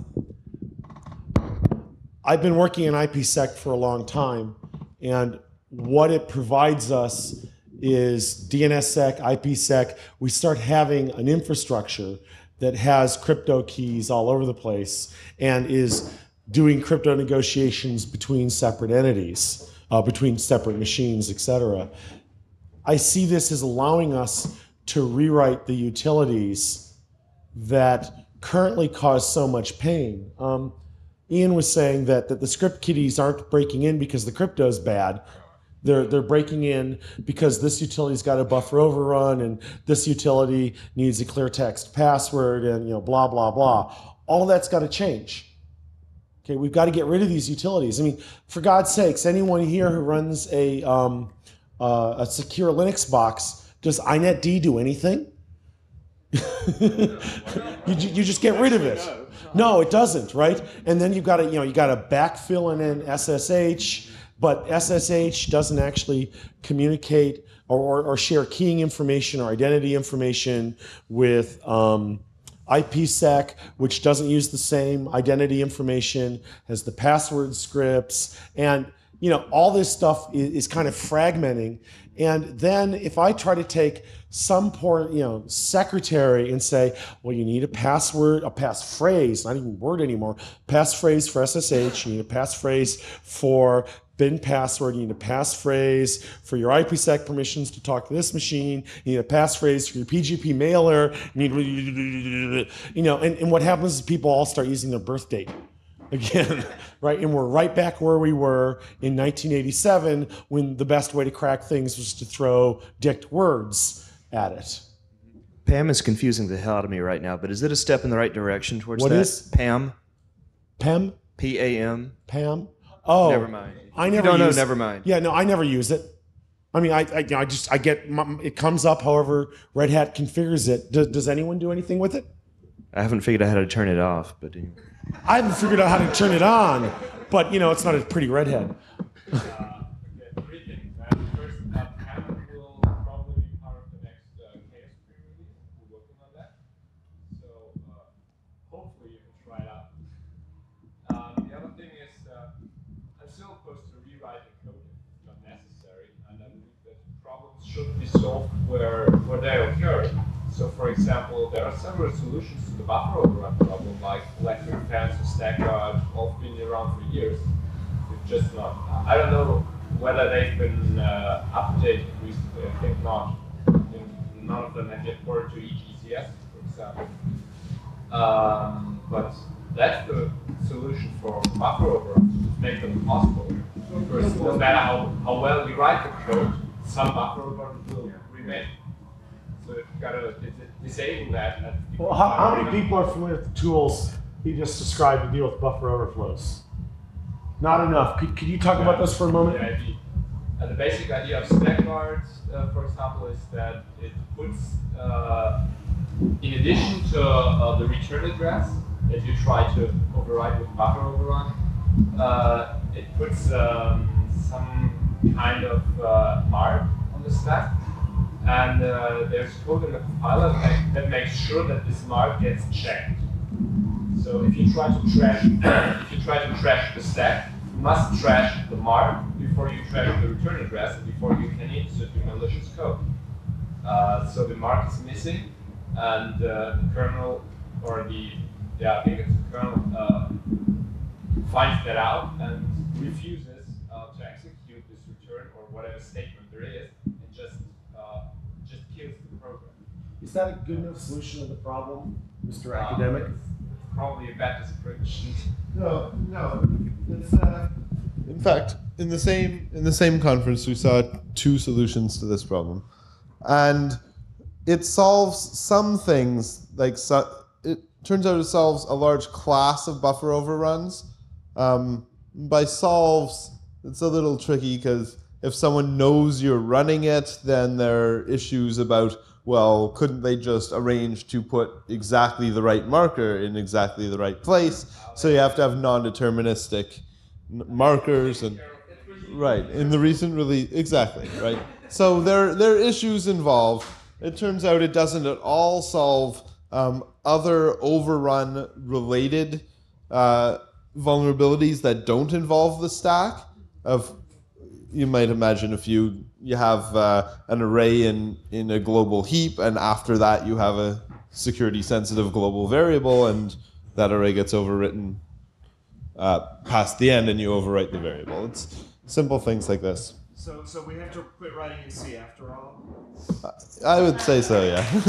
I've been working in IPsec for a long time, and what it provides us is DNSSEC, IPsec. We start having an infrastructure that has crypto keys all over the place and is doing crypto negotiations between separate entities, uh, between separate machines, etc. I see this as allowing us to rewrite the utilities that currently cause so much pain. Um, Ian was saying that, that the script kiddies aren't breaking in because the crypto is bad. They're, they're breaking in because this utility's got a buffer overrun and this utility needs a clear text password and you know blah blah blah. All that's got to change. Okay, we've got to get rid of these utilities. I mean, for God's sakes, anyone here who runs a um, uh, a secure Linux box, does inetd do anything? you, you just get rid of it. No, it doesn't, right? And then you've got to, you know, you got to backfill in SSH, but SSH doesn't actually communicate or, or, or share keying information or identity information with um, IPsec, which doesn't use the same identity information as the password scripts, and you know all this stuff is, is kind of fragmenting. And then if I try to take some poor you know secretary and say, well, you need a password, a passphrase, not even word anymore, passphrase for SSH, you need a passphrase for bin password, you need a passphrase for your IPsec permissions to talk to this machine, you need a passphrase for your PGP mailer, you need, you know, and, and what happens is people all start using their birth date again, right? And we're right back where we were in 1987 when the best way to crack things was to throw dict words at it. PAM is confusing the hell out of me right now, but is it a step in the right direction towards What that? is- PAM? Pem, P A M. PAM. Oh, Never mind. I never. use- never mind. Yeah, no, I never use it. I mean, I, I, you know, I just, I get, it comes up however Red Hat configures it. Does, does anyone do anything with it? I haven't figured out how to turn it off, but anyway. I haven't figured out how to turn it on, but you know, it's not a pretty redhead. Uh, okay, three things. Uh, first, uh, PAM will probably be part of the next uh, Chaos pre-release. We're working on that. So uh, hopefully you can try it out. Um, the other thing is, uh, I'm still opposed to rewriting code if not necessary, and I believe that problems should be solved where, where they occur. So, for example, there are several solutions to the buffer overrun problem, like Electric Fence or StackGuard, all been around for years. They've just not. I don't know whether they've been uh, updated recently. I think not. None of them have yet ported to eGCS, for example. Um, but that's the solution for buffer overruns, to make them possible. Because no matter how, how well you write the code, some buffer overrun will So you've got to disable that. Well, how, how many people are familiar with the tools he just described to deal with buffer overflows? Not enough. Could, could you talk about this for a moment? The, uh, the basic idea of StackGuard, uh, for example, is that it puts uh, in addition to uh, the return address that you try to override with buffer overrun, uh, it puts um, some kind of uh, mark on the stack. And uh, there's code in the compiler that, that makes sure that this mark gets checked. So if you try to trash, if you try to trash the stack, you must trash the mark before you trash the return address and before you can insert your malicious code. Uh, so the mark is missing, and uh, the kernel or the yeah, I think it's the kernel uh, finds that out and refuses uh, to execute this return or whatever statement there is, and just uh, just kills the program. Is that a good enough solution of the problem, Mr. Uh, Academic? Probably a bad approach. No, no. It's, uh, in fact, in the same in the same conference, we saw two solutions to this problem, and it solves some things. Like so, it turns out it solves a large class of buffer overruns. Um, by solves, it's a little tricky because if someone knows you're running it, then there are issues about well, couldn't they just arrange to put exactly the right marker in exactly the right place? So you have to have non-deterministic markers and right in the recent release exactly right. So there there are issues involved. It turns out it doesn't at all solve um, other overrun related uh, vulnerabilities that don't involve the stack of you might imagine if you you have uh, an array in in a global heap and after that you have a security sensitive global variable and that array gets overwritten uh, past the end and you overwrite the variable. It's simple things like this So, so we have to quit writing in C after all. i would say so yeah It's,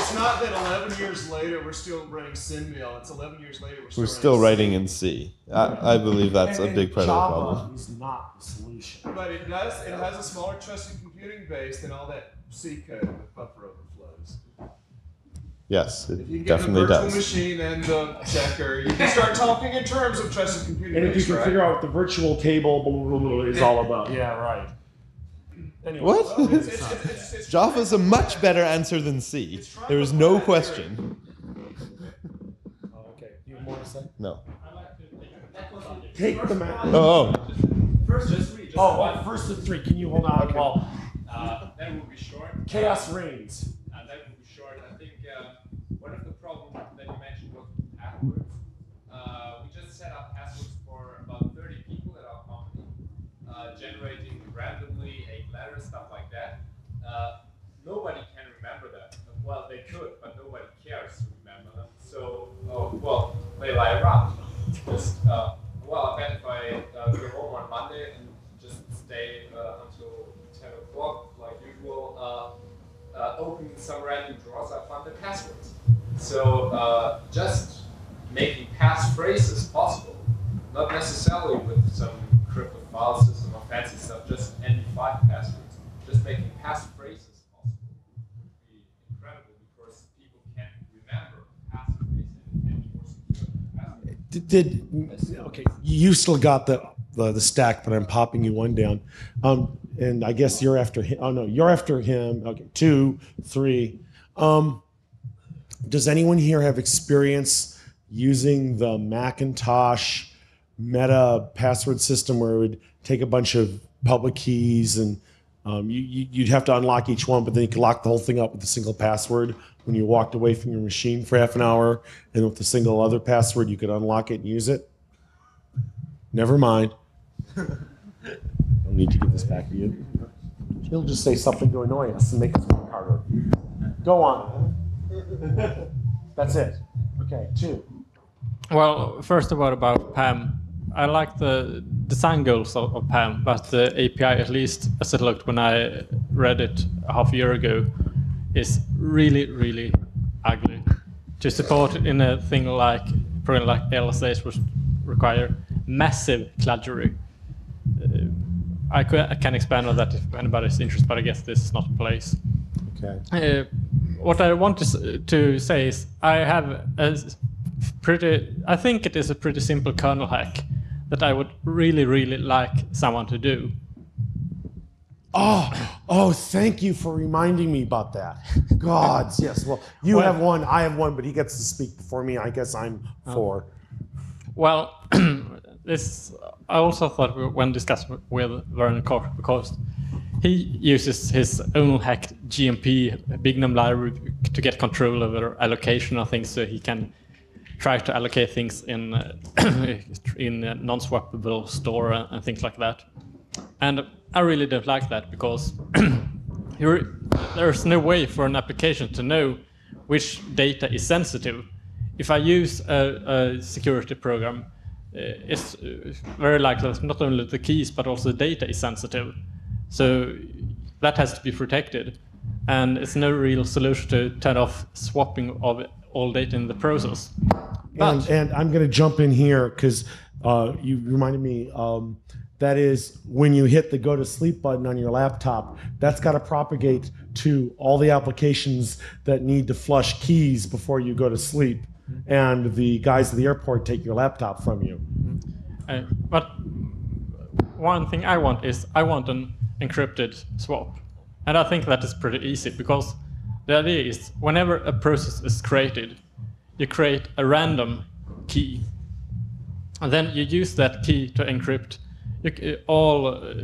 it's not that 11 years later we're still running Sendmail. It's 11 years later we're still, we're still writing C. in c i, I believe that's a big and part of the Java problem is not the solution. But it does. It has a smaller trusted computing base than all that C code with buffer overflows. Yes it If you can get the definitely virtual does machine and the checker, you can start talking in terms of trusted computing And if you can right? figure out what the virtual table blah, blah, blah, blah, is all about. Yeah, right. Anyway, What? Well, it's, it's, it's, it's, it's Java is a much better answer than C. There is no question. Oh, okay. You have more to say? No. Take the map. Oh, First, just read. Just Oh, one. first of three. Can you hold on? Well, Uh, that will be short. chaos reigns. Uh, that will be short. I think uh, one of the problems that you mentioned was passwords. Uh, we just set up passwords for about 30 people at our company, uh, generating randomly eight letters, stuff like that. Uh, nobody can remember that. Well, they could, but nobody cares to remember them. So, oh, well, they lie around. Just, uh, well, I bet if I uh, go home on Monday and just stay uh, until 10 o'clock, like usual, uh, uh, open some random drawers, I find the passwords. So uh, just making passphrases possible, not necessarily with some crypto file system or fancy stuff, just MD5 passwords. Just making passphrases possible would be incredible because people can't remember passphrase and it can be more secure than password. Did, did okay? You still got the, the the stack, but I'm popping you one down. Um, and I guess you're after him. Oh no, you're after him. Okay, two, three. Um, does anyone here have experience using the Macintosh Meta password system, where it would take a bunch of public keys and um, you, you'd have to unlock each one, but then you could lock the whole thing up with a single password when you walked away from your machine for half an hour, and with a single other password, you could unlock it and use it. Never mind. Don't need to give this back to you. He'll just say something to annoy us and make us work harder. Go on. That's it. Okay, two. Well, first of all, about PAM. I like the design goals of, of PAM, but the API, at least as it looked when I read it a half a year ago, is really, really ugly. To support it in a thing like program like LSH which require massive cladgery. Uh, I, I can expand on that if anybody's interested, but I guess this is not the place. Okay. Uh, what I want to, to say is I have a pretty, I think it is a pretty simple kernel hack that I would really, really like someone to do. Oh, oh, thank you for reminding me about that. Gods, yes. Well, you Well- have one, I have one, but he gets to speak before me. I guess I'm four. Well, this I also thought when discussing with Werner Koch because he uses his own hacked GMP Bignum library to get control over allocation of things, so he can try to allocate things in uh, in a non-swappable store and, and things like that. And I really don't like that because you're, there's no way for an application to know which data is sensitive. If I use a, a security program, uh, it's very likely that not only the keys but also the data is sensitive. So that has to be protected. And it's no real solution to turn off swapping of all data in the process. And, and I'm going to jump in here because uh, you reminded me. Um, that is when you hit the go to sleep button on your laptop, that's got to propagate to all the applications that need to flush keys before you go to sleep. And the guys at the airport take your laptop from you. Uh, but one thing I want is I want an encrypted swap. And I think that is pretty easy because the idea is whenever a process is created, you create a random key. And then you use that key to encrypt all uh,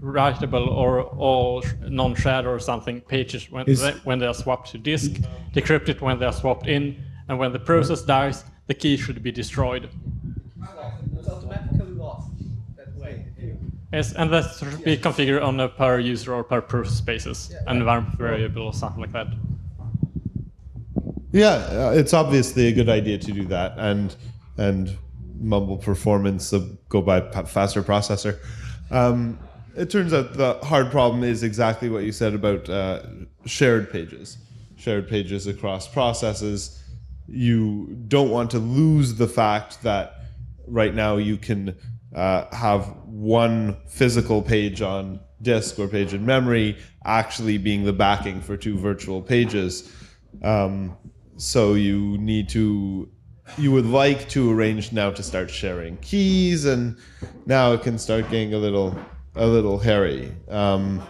writable or all non-shared or something pages when, Is- they, when they are swapped to disk, decrypt it when they are swapped in, and when the process dies, the key should be destroyed. It's automatically lost that way. Yes, and that should be configured on a per user or per process basis, Yeah. environment variable or something like that. Yeah, uh, it's obviously a good idea to do that, and and mumble performance go by faster processor. Um, it turns out the hard problem is exactly what you said about uh, shared pages, shared pages across processes. You don't want to lose the fact that right now you can uh, have one physical page on disk or page in memory actually being the backing for two virtual pages. Um, so you need to, you would like to arrange now to start sharing keys, and now it can start getting a little, a little hairy. Um,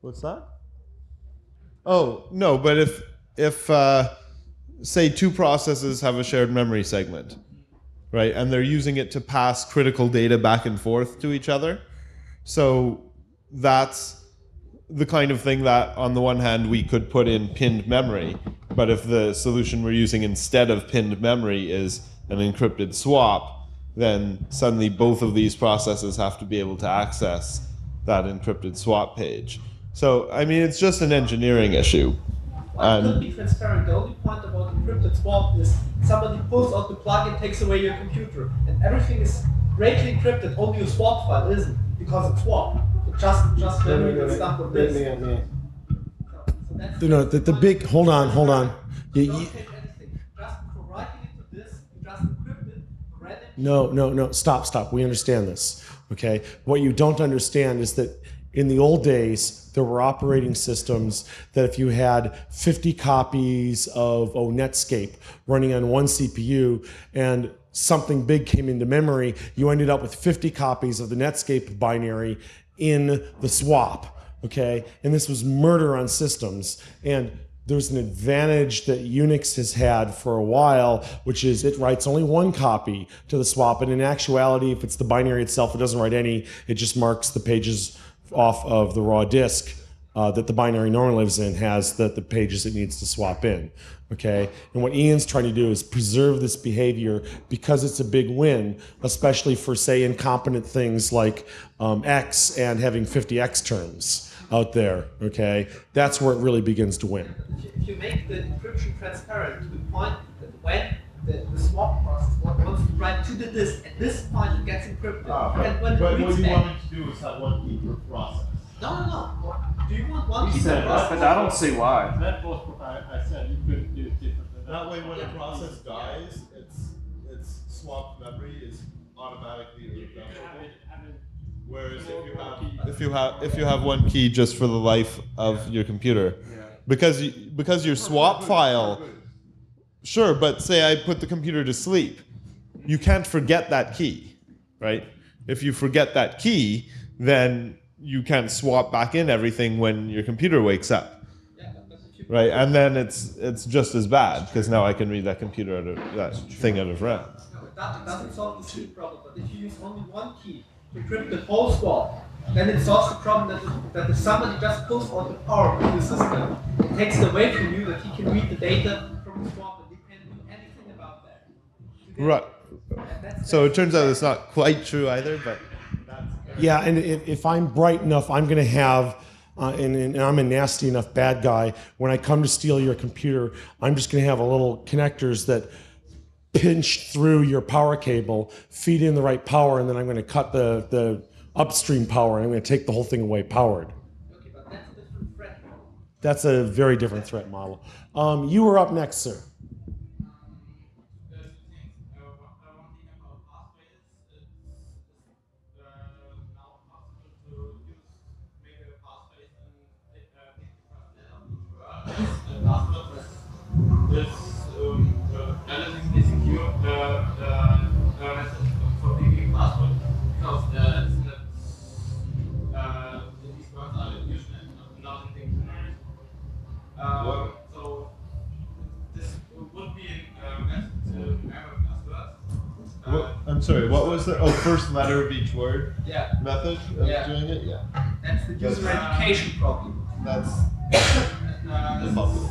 what's that? Oh no, but if if uh, say two processes have a shared memory segment, right, and they're using it to pass critical data back and forth to each other, so that's the kind of thing that on the one hand we could put in pinned memory, but if the solution we're using instead of pinned memory is an encrypted swap, then suddenly both of these processes have to be able to access that encrypted swap page. So I mean it's just an engineering issue. Could And be transparent. The only point about encrypted swap is somebody pulls out the plug and takes away your computer, and everything is greatly encrypted. Only your swap file isn't because it's swap. So just just memory and stuff with this. So, so You know, the, the big, hold on, hold on. You- don't you- Just for writing into this, you just encrypt it, read it. No, no, no. Stop, stop. We understand this. Okay. What you don't understand is that in the old days, there were operating systems that if you had 50 copies of oh, Netscape running on one CPU and something big came into memory, you ended up with 50 copies of the Netscape binary in the swap. Okay. And this was murder on systems. And there's an advantage that Unix has had for a while, which is it writes only one copy to the swap. And in actuality, if it's the binary itself, it doesn't write any. It just marks the pages off of the raw disk uh, that the binary normally lives in has the, the pages it needs to swap in. Okay. And what Ian's trying to do is preserve this behavior because it's a big win, especially for, say, incompetent things like um, X and having 50 X terms out there. Okay. That's where it really begins to win. If you, make the encryption transparent to the point that when the, the swap process wa- wants to write to the disk, at this point it gets encrypted. and when but it what you back, want me to do is have one key per process. no, no, no. Do you want one You key said per? But I don't see why. That was what I, I said. You could do it differently. That way, when a process dies, its its swapped memory is automatically irreplaceable. Whereas if you have if you have if you have one key just for the life of your computer, because you, because your swap file Sure, but say I put the computer to sleep. You can't forget that key, right? If you forget that key, then you can't swap back in everything when your computer wakes up, Yeah, but but if you right? And then it's it's just as bad because now I can read that computer out of that thing out of RAM. No, it do- doesn't solve the sleep problem, but if you use only one key to encrypt the whole squad, then it solves the problem that, the, that if somebody just pulls all the power of the system, it takes it away from you that he can read the data from the squad and you can't do anything about that. Right. So it turns out it's not quite true either, but Yeah, and if, if I'm bright enough, I'm going to have, uh, and, and I'm a nasty enough bad guy. When I come to steal your computer, I'm just going to have a little connectors that pinch through your power cable, feed in the right power, and then I'm going to cut the, the upstream power, and I'm going to take the whole thing away powered. Okay, but that's a different threat. That's a very different threat model. Um, you were up next, sir. Um, uh, relatively secure uh, uh, uh, method for picking password because uh, it's uh, these words are usually not, not in dictionary. Um, so this would be a method to remember passwords. Uh, I'm sorry. What was the oh first letter of each word Yeah, method of Yeah. doing it? Yeah, that's the user That's- education problem. that's uh, this is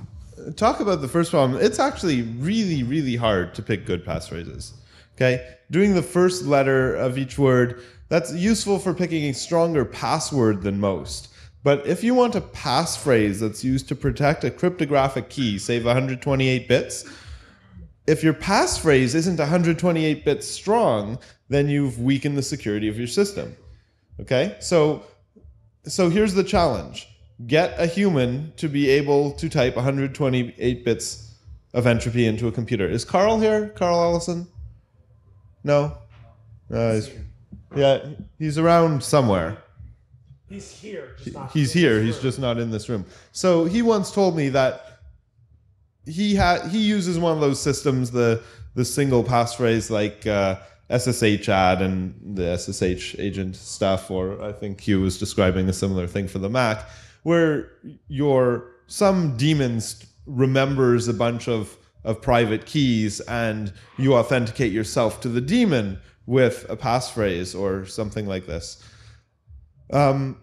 talk about the first problem, it's actually really, really hard to pick good passphrases. Okay, doing the first letter of each word, that's useful for picking a stronger password than most. But if you want a passphrase that's used to protect a cryptographic key, save 128 bits, if your passphrase isn't 128 bits strong, then you've weakened the security of your system. Okay, so so here's the challenge get a human to be able to type 128 bits of entropy into a computer. Is Carl here? Carl Ellison? No? Uh, he's, yeah, he's around somewhere. He's here. He's here. He's just not in this room. So he once told me that he had he uses one of those systems, the the single passphrase like uh, SSH add and the SSH agent stuff, or I think Hugh was describing a similar thing for the Mac, where your some demons remembers a bunch of of private keys and you authenticate yourself to the demon with a passphrase or something like this. Um,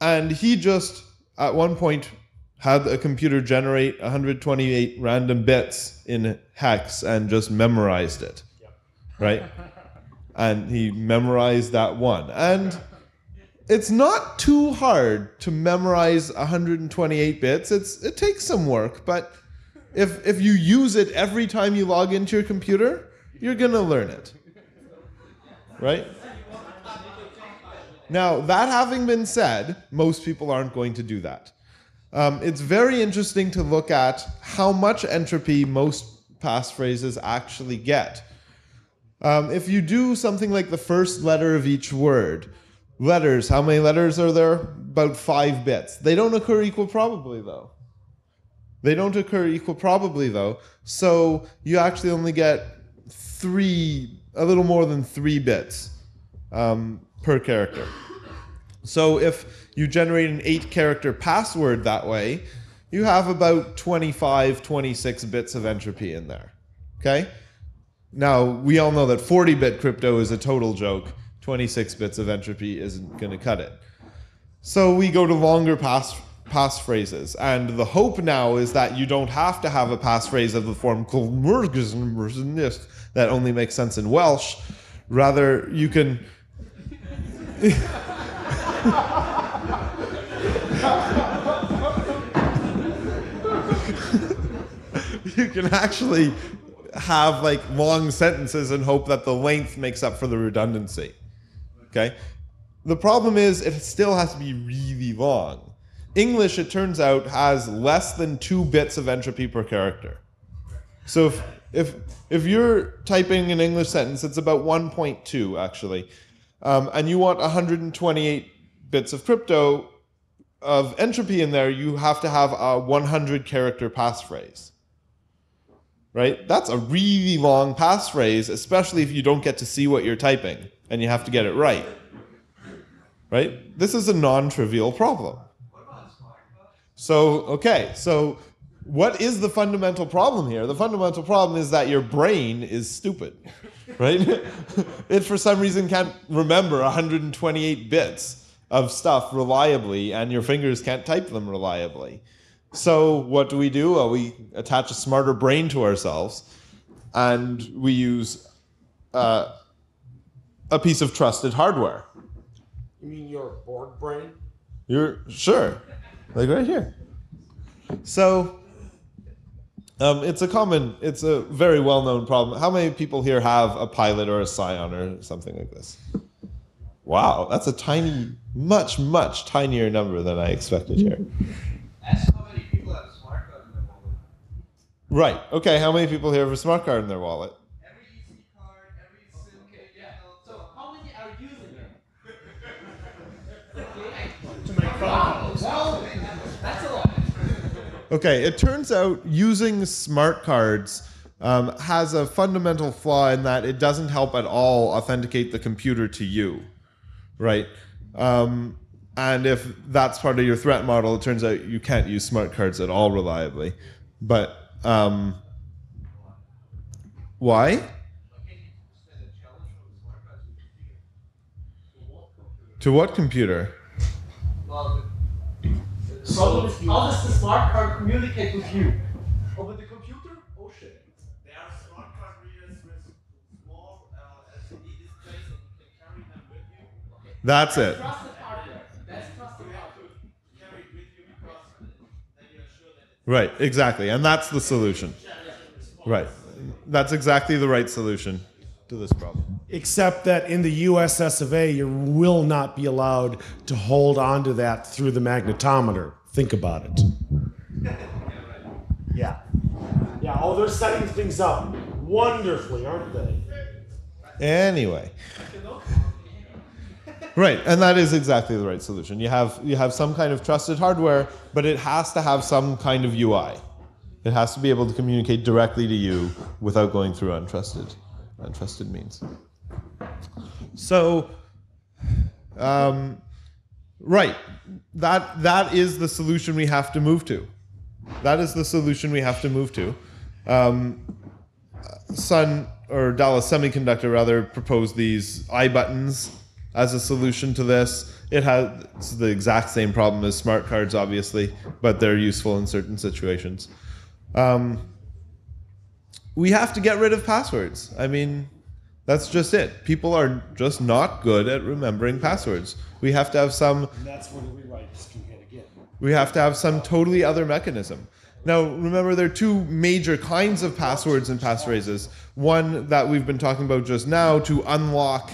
and he just at one point had a computer generate 128 random bits in hex and just memorized it. Right? And he memorized that one. And it's not too hard to memorize 128 bits. It's it takes some work, but if if you use it every time you log into your computer, you're going to learn it. Right? Now, that having been said, most people aren't going to do that. Um, it's very interesting to look at how much entropy most passphrases actually get. Um, if you do something like the first letter of each word, letters, how many letters are there? About five bits. They don't occur equal probably, though. They don't occur equal probably, though. So you actually only get three, a little more than three bits um, per character. So if you generate an eight character password that way, you have about 25, 26 bits of entropy in there. Okay? Now, we all know that 40 bit crypto is a total joke. 26 bits of entropy isn't going to cut it. So we go to longer pass passphrases. And the hope now is that you don't have to have a passphrase of the form that only makes sense in Welsh. Rather, you can. you can actually have like long sentences and hope that the length makes up for the redundancy. Okay? The problem is it still has to be really long. English, it turns out, has less than two bits of entropy per character. So if if if you're typing an English sentence, it's about 1.2 actually, um, and you want 128 bits of crypto of entropy in there, you have to have a 100 character passphrase. Right? That's a really long passphrase, especially if you don't get to see what you're typing and you have to get it right. Right? This is a non-trivial problem. So, okay, so what is the fundamental problem here? The fundamental problem is that your brain is stupid, right? it for some reason can't remember 128 bits of stuff reliably, and your fingers can't type them reliably. So, what do we do? Well, we attach a smarter brain to ourselves, and we use uh, a piece of trusted hardware. You mean your board brain? You're sure, like right here. So, um, it's a common, it's a very well-known problem. How many people here have a pilot or a Psion or something like this? Wow, that's a tiny, much, much tinier number than I expected here. Ask how many people have a smart card in their wallet. Right. Okay. How many people here have a smart card in their wallet? Okay. It turns out using smart cards um, has a fundamental flaw in that it doesn't help at all authenticate the computer to you. Right. Um, and if that's part of your threat model, it turns out you can't use smart cards at all reliably. But um, why? To what computer? Well, the problem is how does the smart card communicate with you? Over the computer? Oh shit. There are smart card readers with small uh, LCD displays and you can carry them with you. That's it. Trusted hardware. That's trusted hardware. carry it with you because then you're sure that Right, exactly. And that's the solution. Right. That's exactly the right solution to this problem. Except that in the USS of A, you will not be allowed to hold on to that through the magnetometer. Think about it. Yeah. Yeah. Oh, they're setting things up wonderfully, aren't they? Anyway. Right, and that is exactly the right solution. You have you have some kind of trusted hardware, but it has to have some kind of UI. It has to be able to communicate directly to you without going through untrusted untrusted means. So um, right, that that is the solution we have to move to. That is the solution we have to move to. Um, Sun or Dallas Semiconductor rather proposed these iButtons as a solution to this. It has the exact same problem as smart cards, obviously, but they're useful in certain situations. Um, we have to get rid of passwords. I mean, that's just it. People are just not good at remembering passwords. We have to have some And that's where the rewrites can hit again. we have to have some totally other mechanism. Now, remember, there are two major kinds of passwords and passphrases. One that we've been talking about just now to unlock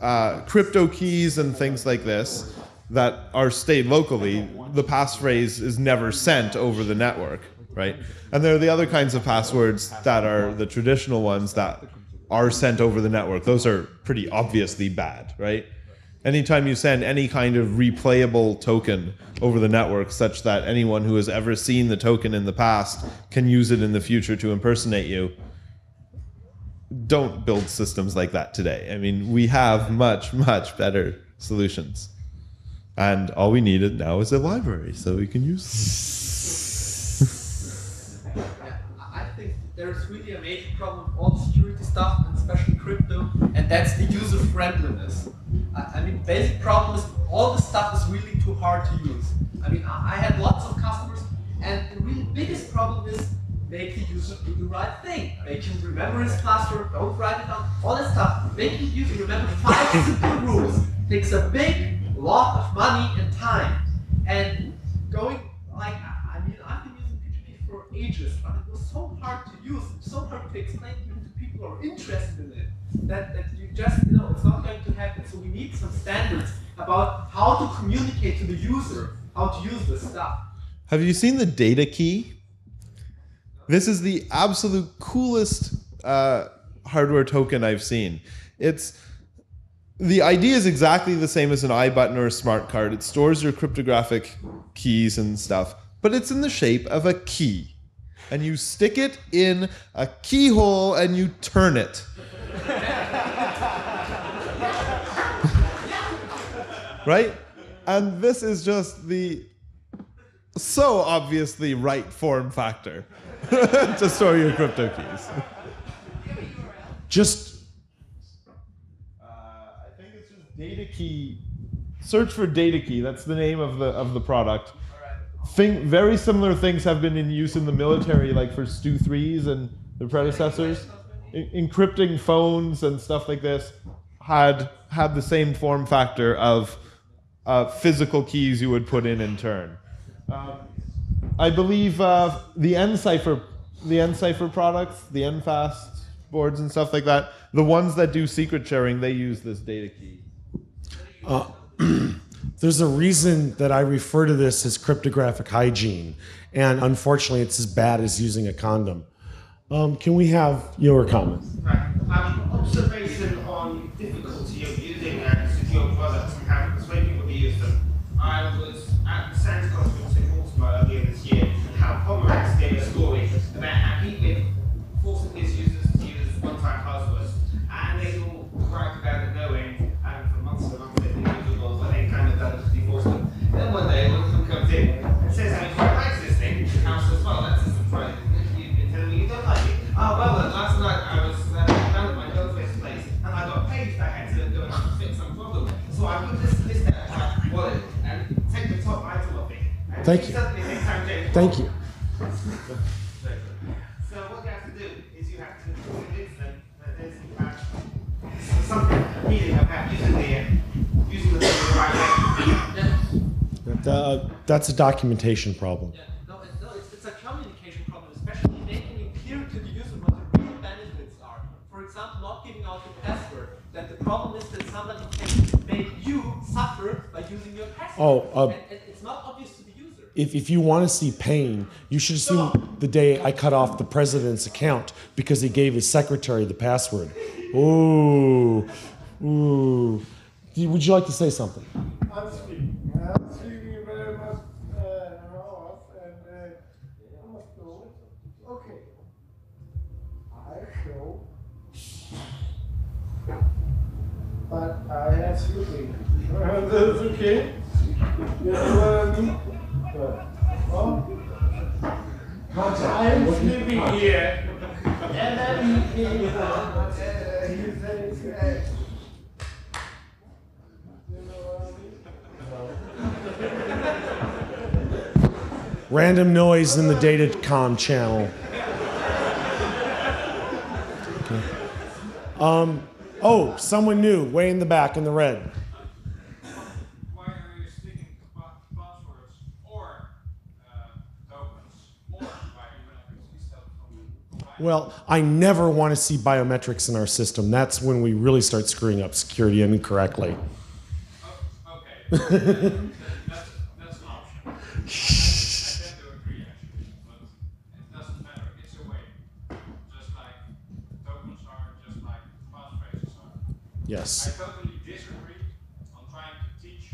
uh, crypto keys and things like this that are stayed locally. The passphrase is never sent over the network, right? And there are the other kinds of passwords that are the traditional ones that are sent over the network. Those are pretty obviously bad, right? Anytime you send any kind of replayable token over the network, such that anyone who has ever seen the token in the past can use it in the future to impersonate you, don't build systems like that today. I mean, we have much, much better solutions. And all we need now is a library so we can use them. There's really a major problem with all the security stuff, and especially crypto, and that's the user friendliness. I, mean, basic problem is all the stuff is really too hard to use. I mean, I, had lots of customers, and the really biggest problem is make the user do the right thing. Make him remember his password, don't write it down, all that stuff. Make the user remember five simple rules takes a big lot of money and time. And going like I mean, I've been using PGP for ages, but so hard to use, so hard to explain even to people who are interested in it, that, that you just, you know, it's not going to happen. So we need some standards about how to communicate to the user, how to use this stuff. Have you seen the data key? This is the absolute coolest uh, hardware token I've seen. It's the idea is exactly the same as an iButton or a smart card. It stores your cryptographic keys and stuff, but it's in the shape of a key. And you stick it in a keyhole and you turn it. right? And this is just the so obviously right form factor to store your crypto keys. Just Uh, I think it's just data key. Search for data key. That's the name of the of the product. Thing, very similar things have been in use in the military, like for STU-IIIs and the predecessors. En- encrypting phones and stuff like this had had the same form factor of uh, physical keys you would put in and turn. Um, I believe uh, the nCipher, the nCipher products, the nFast boards and stuff like that, the ones that do secret sharing, they use this data key. there's a reason that I refer to this as cryptographic hygiene, and unfortunately, it's as bad as using a condom. Um, can we have your comments? Right. Um, observation on difficulty Thank you. suddenly next time James Thank you. so what you have to do is you have to convince them that there's in fact something appealing about using the uh, using the thing the right way. Uh, that's a documentation problem. Yeah, no, it, no it's, it's a communication problem, especially making it clear to the user what the real benefits are. For example, not giving out the password. That the problem is that somebody can make you suffer by using your password. Oh, uh, and, and it's not obvious to the user. If, if you want to see pain, you should have seen the day I cut off the president's account because he gave his secretary the password. Ooh, ooh. Would you like to say something? I'm speaking. I'm speaking very much uh, I must go. Okay. I show. But I am sleeping. That's okay. You know what I mean? Oh. I am sleeping here. Random noise in the datacom channel. Okay. Um, oh, someone new, way in the back in the red. Why are you sticking to pa- passwords or uh, tokens or biometrics instead of Well, I never want to see biometrics in our system. That's when we really start screwing up security incorrectly. Oh, okay. that's, that's an option. I, I tend to agree actually, but it doesn't matter. It's a way. Just like tokens are, just like passphrases are. I Yes. totally disagree on trying to teach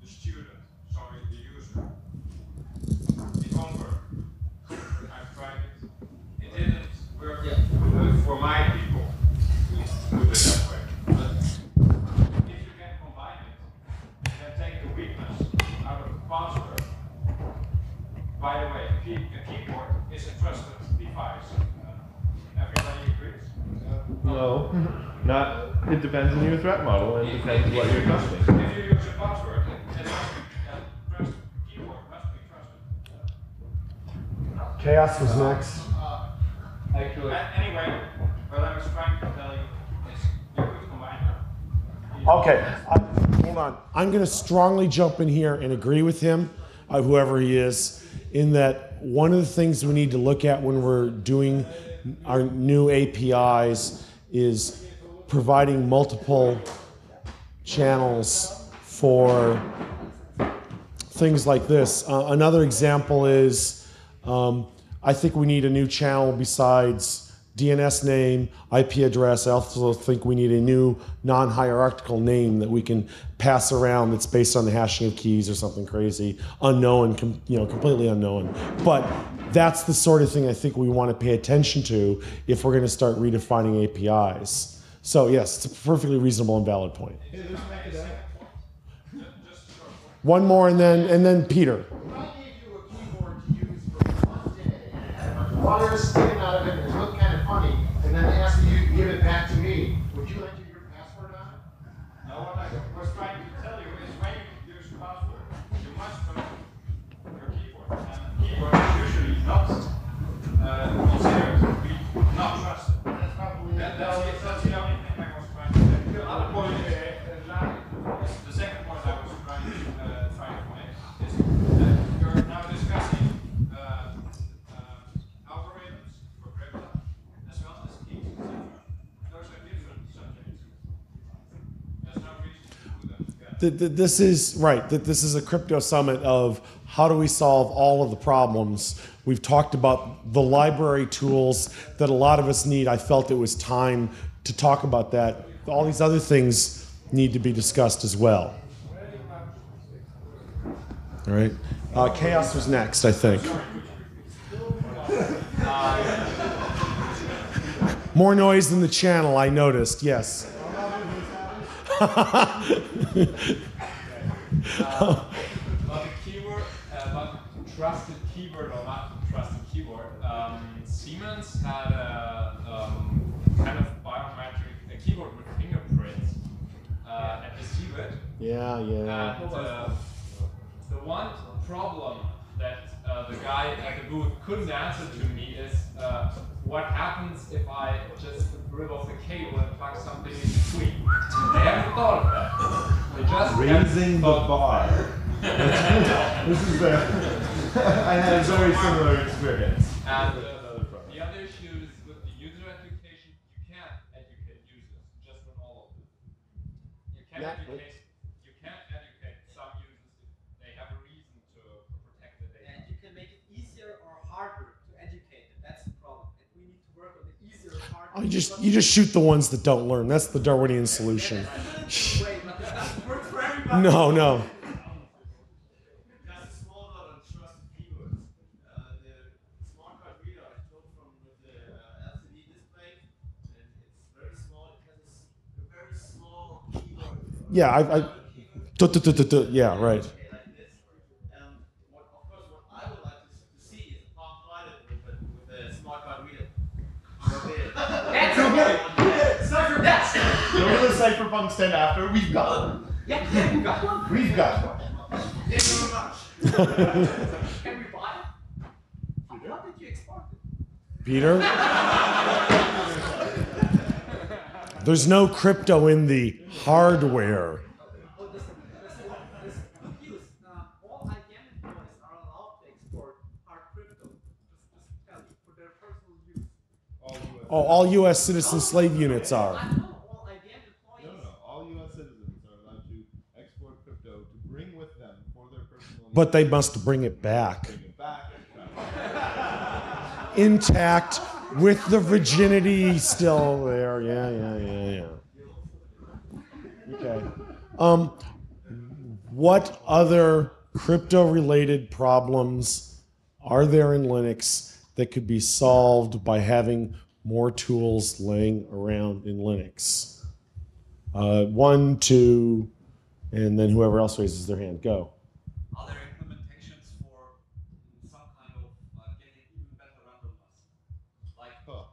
the student, sorry, the user. It won't work. I've tried it. It didn't work uh, for my people. Put it that way. But if you can combine it, then take the weakness out of the password. By the way, a, key, a keyboard is a trusted device. Uh, everybody agrees? No, not. It depends on your threat model and depends what you're trusting. If you use a password, it must be, uh, trust, keyboard must be trusted. Chaos was next. Actually. Anyway, what I was trying to tell you is you could combine them. Okay, I- hold on. I'm going to strongly jump in here and agree with him, uh, whoever he is, in that one of the things we need to look at when we're doing our new APIs is providing multiple channels for things like this. Uh, another example is um, I think we need a new channel besides DNS name, IP address. I also think we need a new non hierarchical name that we can pass around that's based on the hashing of keys or something crazy, unknown, com- you know, completely unknown. But that's the sort of thing I think we want to pay attention to if we're going to start redefining APIs. So, yes, it's a perfectly reasonable and valid point. One more, and then and then Peter. If I gave you a This is right. That this is a crypto summit of how do we solve all of the problems. We've talked about the library tools that a lot of us need. I felt it was time to talk about that. All these other things need to be discussed as well. All right. Uh, Chaos was next, I think. More noise than the channel, I noticed. Yes. About the keyword, uh, about trusted keyword or not trusted keyword, um, Siemens had a um, kind of biometric a keyboard with fingerprints uh, at the CeBIT. Yeah, yeah. And uh, the one problem that uh, the guy at the booth couldn't answer to me is uh, what happens if I just rip off the cable and plug something in between? They haven't thought of that. They just Raising the bar. this is the. I had a very similar experience. And uh, the other issue is with the user education, you can't educate users just with all of them. You can Yeah. educate, you can educate some users if they have a reason to protect the data. And you can make it easier or harder to educate them. That's the problem. And we need to work on the easier or harder. You just you just shoot the ones that don't learn. That's the Darwinian solution. No, no. Yeah, a small note on trusted keywords. Uh, the smart card reader I told from with the uh, LCD display, and it's very small. It has a s- a very small keyboard. Yeah, I, I duh, duh, duh, duh, duh. yeah, right. Okay, like this. Um, what, of course, what I would like to, to see is a Palm Pilot with a, with a smart card reader. That's okay. Start your best. Go to the cypherpunk stand after. We've got one. Yeah, yeah, you got one. We've got one. Thank you very much. Can we buy it? How how did you export it? Peter? There's no crypto in the hardware. Oh. Uh, all IBM employees are allowed to export hard crypto. Just, just tell you, for their personal use. Oh, all U.S. citizen slave units are. I know all IBM employees. No, no, no. All U.S. citizens are allowed to export crypto to bring with them for their personal needs. But they must bring it back. Intact, with the virginity still there. Yeah, yeah, yeah, yeah. Okay. Um, what other crypto related problems are there in Linux that could be solved by having more tools laying around in Linux? Uh, one, two, and then whoever else raises their hand, go. Are there implementations for some kind of uh, getting even better randomness? Like, um,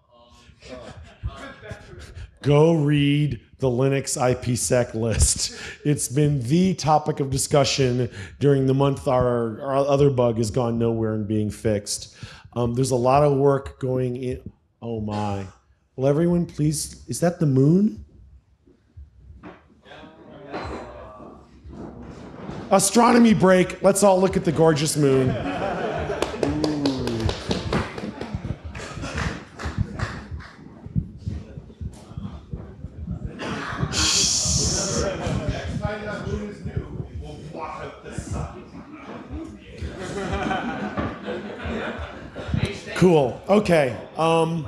Go read the Linux IPsec list. It's been the topic of discussion during the month our, our other bug has gone nowhere and being fixed. Um, there's a lot of work going in. Oh my. Will everyone please? Is that the moon? Astronomy break. Let's all look at the gorgeous moon. Cool. Okay. Um,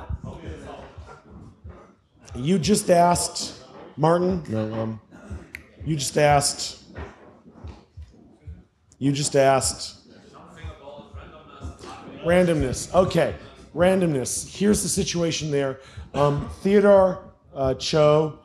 you just asked, Martin. No. Um, you just asked. You just asked. Randomness. Okay. Randomness. Here's the situation there. Um, Theodore uh, Ts'o,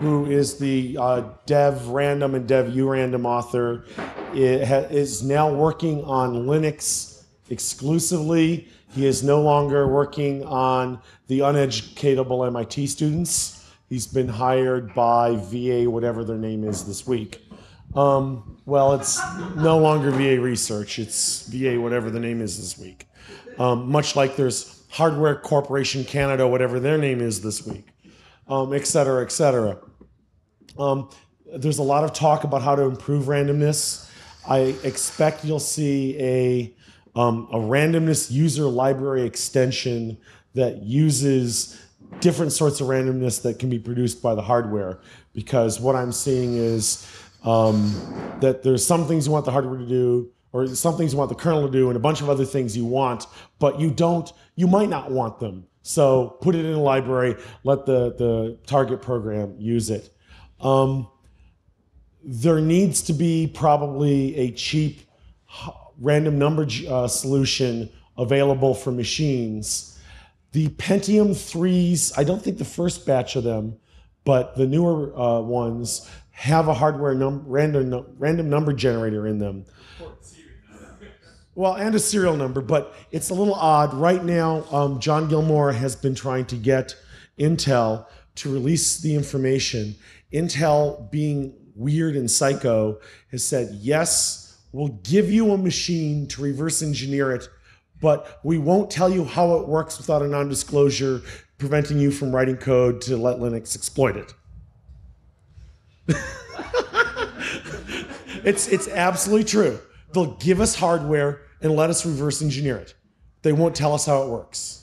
who is the uh, Dev Random and Dev URandom author, is now working on Linux exclusively. He is no longer working on the uneducatable MIT students. He's been hired by VA, whatever their name is this week. Um, well, it's no longer VA research. It's VA, whatever the name is this week. Um, much like there's Hardware Corporation Canada, whatever their name is this week, um, et cetera, et cetera. Um, there's a lot of talk about how to improve randomness. I expect you'll see a, um, a randomness user library extension that uses different sorts of randomness that can be produced by the hardware. Because what I'm seeing is um, that there's some things you want the hardware to do, or some things you want the kernel to do, and a bunch of other things you want, but you don't, you might not want them. So put it in a library, let the, the target program use it. Um, there needs to be probably a cheap random number uh, solution available for machines. The Pentium 3s, I don't think the first batch of them, but the newer uh, ones have a hardware num- random, random number generator in them. Well, and a serial number, but it's a little odd. Right now, um, John Gilmore has been trying to get Intel to release the information. Intel, being weird and psycho, has said, yes, we'll give you a machine to reverse engineer it, but we won't tell you how it works without a non disclosure preventing you from writing code to let Linux exploit it. it's, it's absolutely true. They'll give us hardware and let us reverse engineer it. They won't tell us how it works.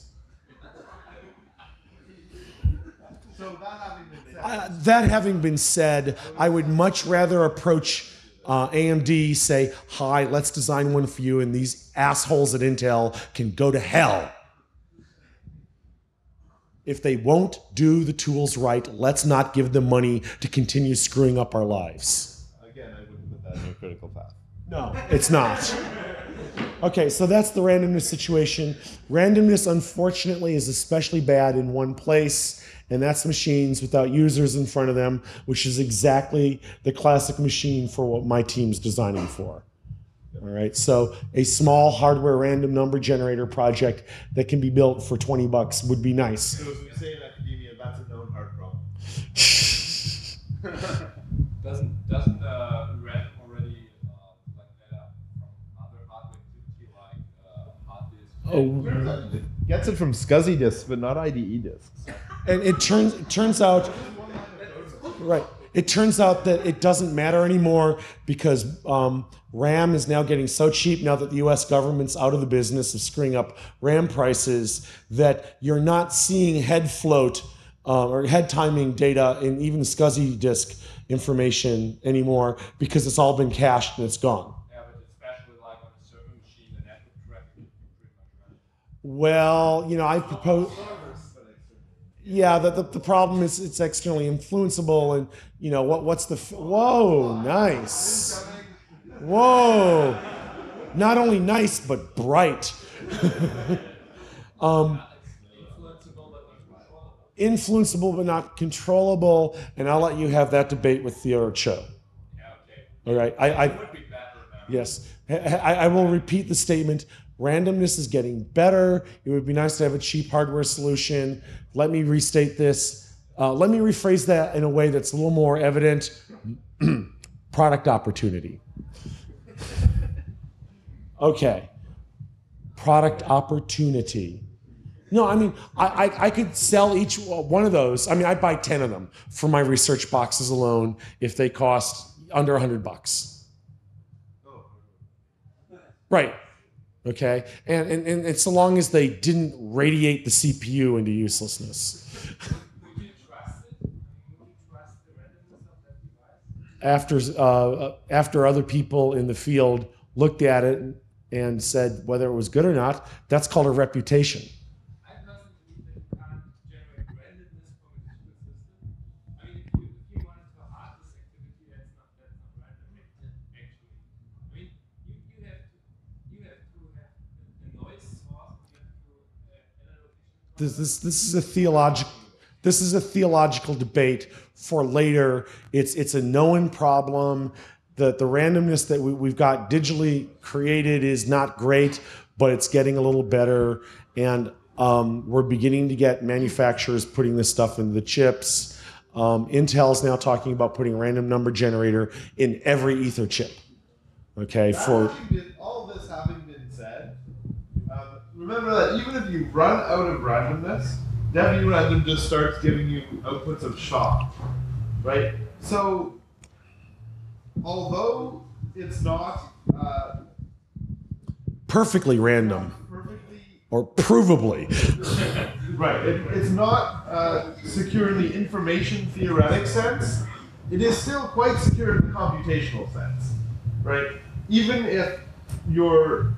Uh, that having been said, I would much rather approach uh, AMD, say, Hi, let's design one for you, and these assholes at Intel can go to hell. If they won't do the tools right, let's not give them money to continue screwing up our lives. Again, I wouldn't put that in your critical path. No, it's not. Okay, so that's the randomness situation. Randomness, unfortunately, is especially bad in one place, and that's machines without users in front of them, which is exactly the classic machine for what my team's designing for. All right, so a small hardware random number generator project that can be built for 20 bucks would be nice. So as we say in academia, that's a known hard problem. Doesn't doesn't uh, Red already uh, like data from other hardware activity like uh, hard disk? Oh. Gets it from SCSI disks, but not IDE disks. And it turns it turns out right it turns out that it doesn't matter anymore because um, RAM is now getting so cheap now that the U.S. government's out of the business of screwing up RAM prices that you're not seeing head float uh, or head timing data in even SCSI disk information anymore because it's all been cached and it's gone. Yeah, but especially like on a certain machine, the network traffic is pretty much random. Well, you know, I propose. Yeah, the, the, the problem is it's externally influenceable, and you know what? What's the? F- Whoa, nice. Whoa, not only nice but bright. um, influenceable but not controllable, and I'll let you have that debate with Theodore Ts'o. All right, I, I yes, I, I I will repeat the statement. Randomness is getting better. It would be nice to have a cheap hardware solution. Let me restate this. Uh, let me rephrase that in a way that's a little more evident. Product opportunity. Okay. Product opportunity. No, I mean, I, I, I could sell each one of those. I mean, I'd buy 10 of them for my research boxes alone if they cost under 100 bucks. Right. Okay. And, and, and, and so long as they didn't radiate the CPU into uselessness. After, uh, after other people in the field looked at it and said whether it was good or not, that's called a reputation. I personally believe that you can't generate randomness from a digital system. I mean, if you, if you wanted to hard this activity, that's not that's not random actually. I mean, you, you have to you have to have a noise source. You have to uh, analog This, this, this is a theological this is a theological debate for later. It's it's a known problem. The the randomness that we, we've got digitally created is not great, but it's getting a little better. And um, we're beginning to get manufacturers putting this stuff in the chips. Um, Intel's now talking about putting random number generator in every Ether chip. Okay, for all this having been said, remember that even if you run out of randomness, Devi random just starts giving you outputs of SHA, right? So, although it's not uh, perfectly random perfectly or provably. Right. It, it's not uh, secure in the information theoretic sense. It is still quite secure in the computational sense. Right. Even if you're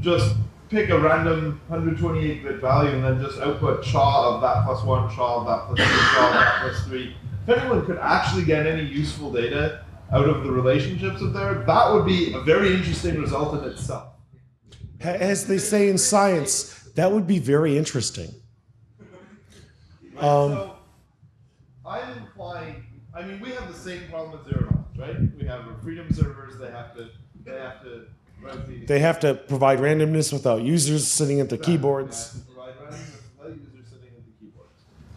just pick a random 128-bit value and then just output SHA of that plus one, SHA of that plus two, SHA of that plus three. If anyone could actually get any useful data out of the relationships of there, that would be a very interesting result in itself. As they say in science, that would be very interesting. Um, so I'm implying. I mean, we have the same problem with zero knowledge, right? We have our freedom servers. They have to. They have to. They have to provide randomness without users sitting at the keyboards.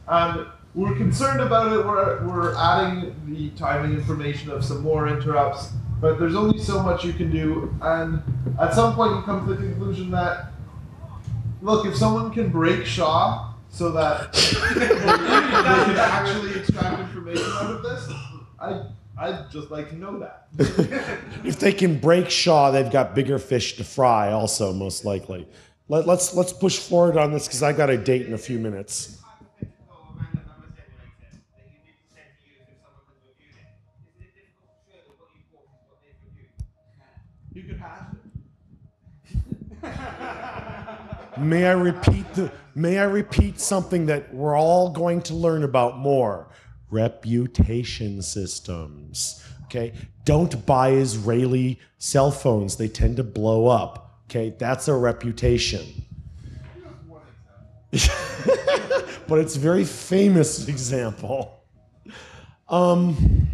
And we're concerned about it. We're, we're adding the timing information of some more interrupts, but there's only so much you can do. And at some point, you come to the conclusion that, look, if someone can break SHA so that they can actually extract information out of this, I, I'd just like to know that. if they can break SHA, they've got bigger fish to fry. Also, most likely. Let, let's let's push forward on this because I got a date in a few minutes. hypothetical random number generator that you need to send to use if someone could review it. Isn't it difficult to show that what you bought is what they've reviewed? You could hash it. May I repeat the May I repeat something that we're all going to learn about more? Reputation systems. Okay? Don't buy Israeli cell phones. They tend to blow up. Okay? That's a reputation. but it's a very famous example. Um,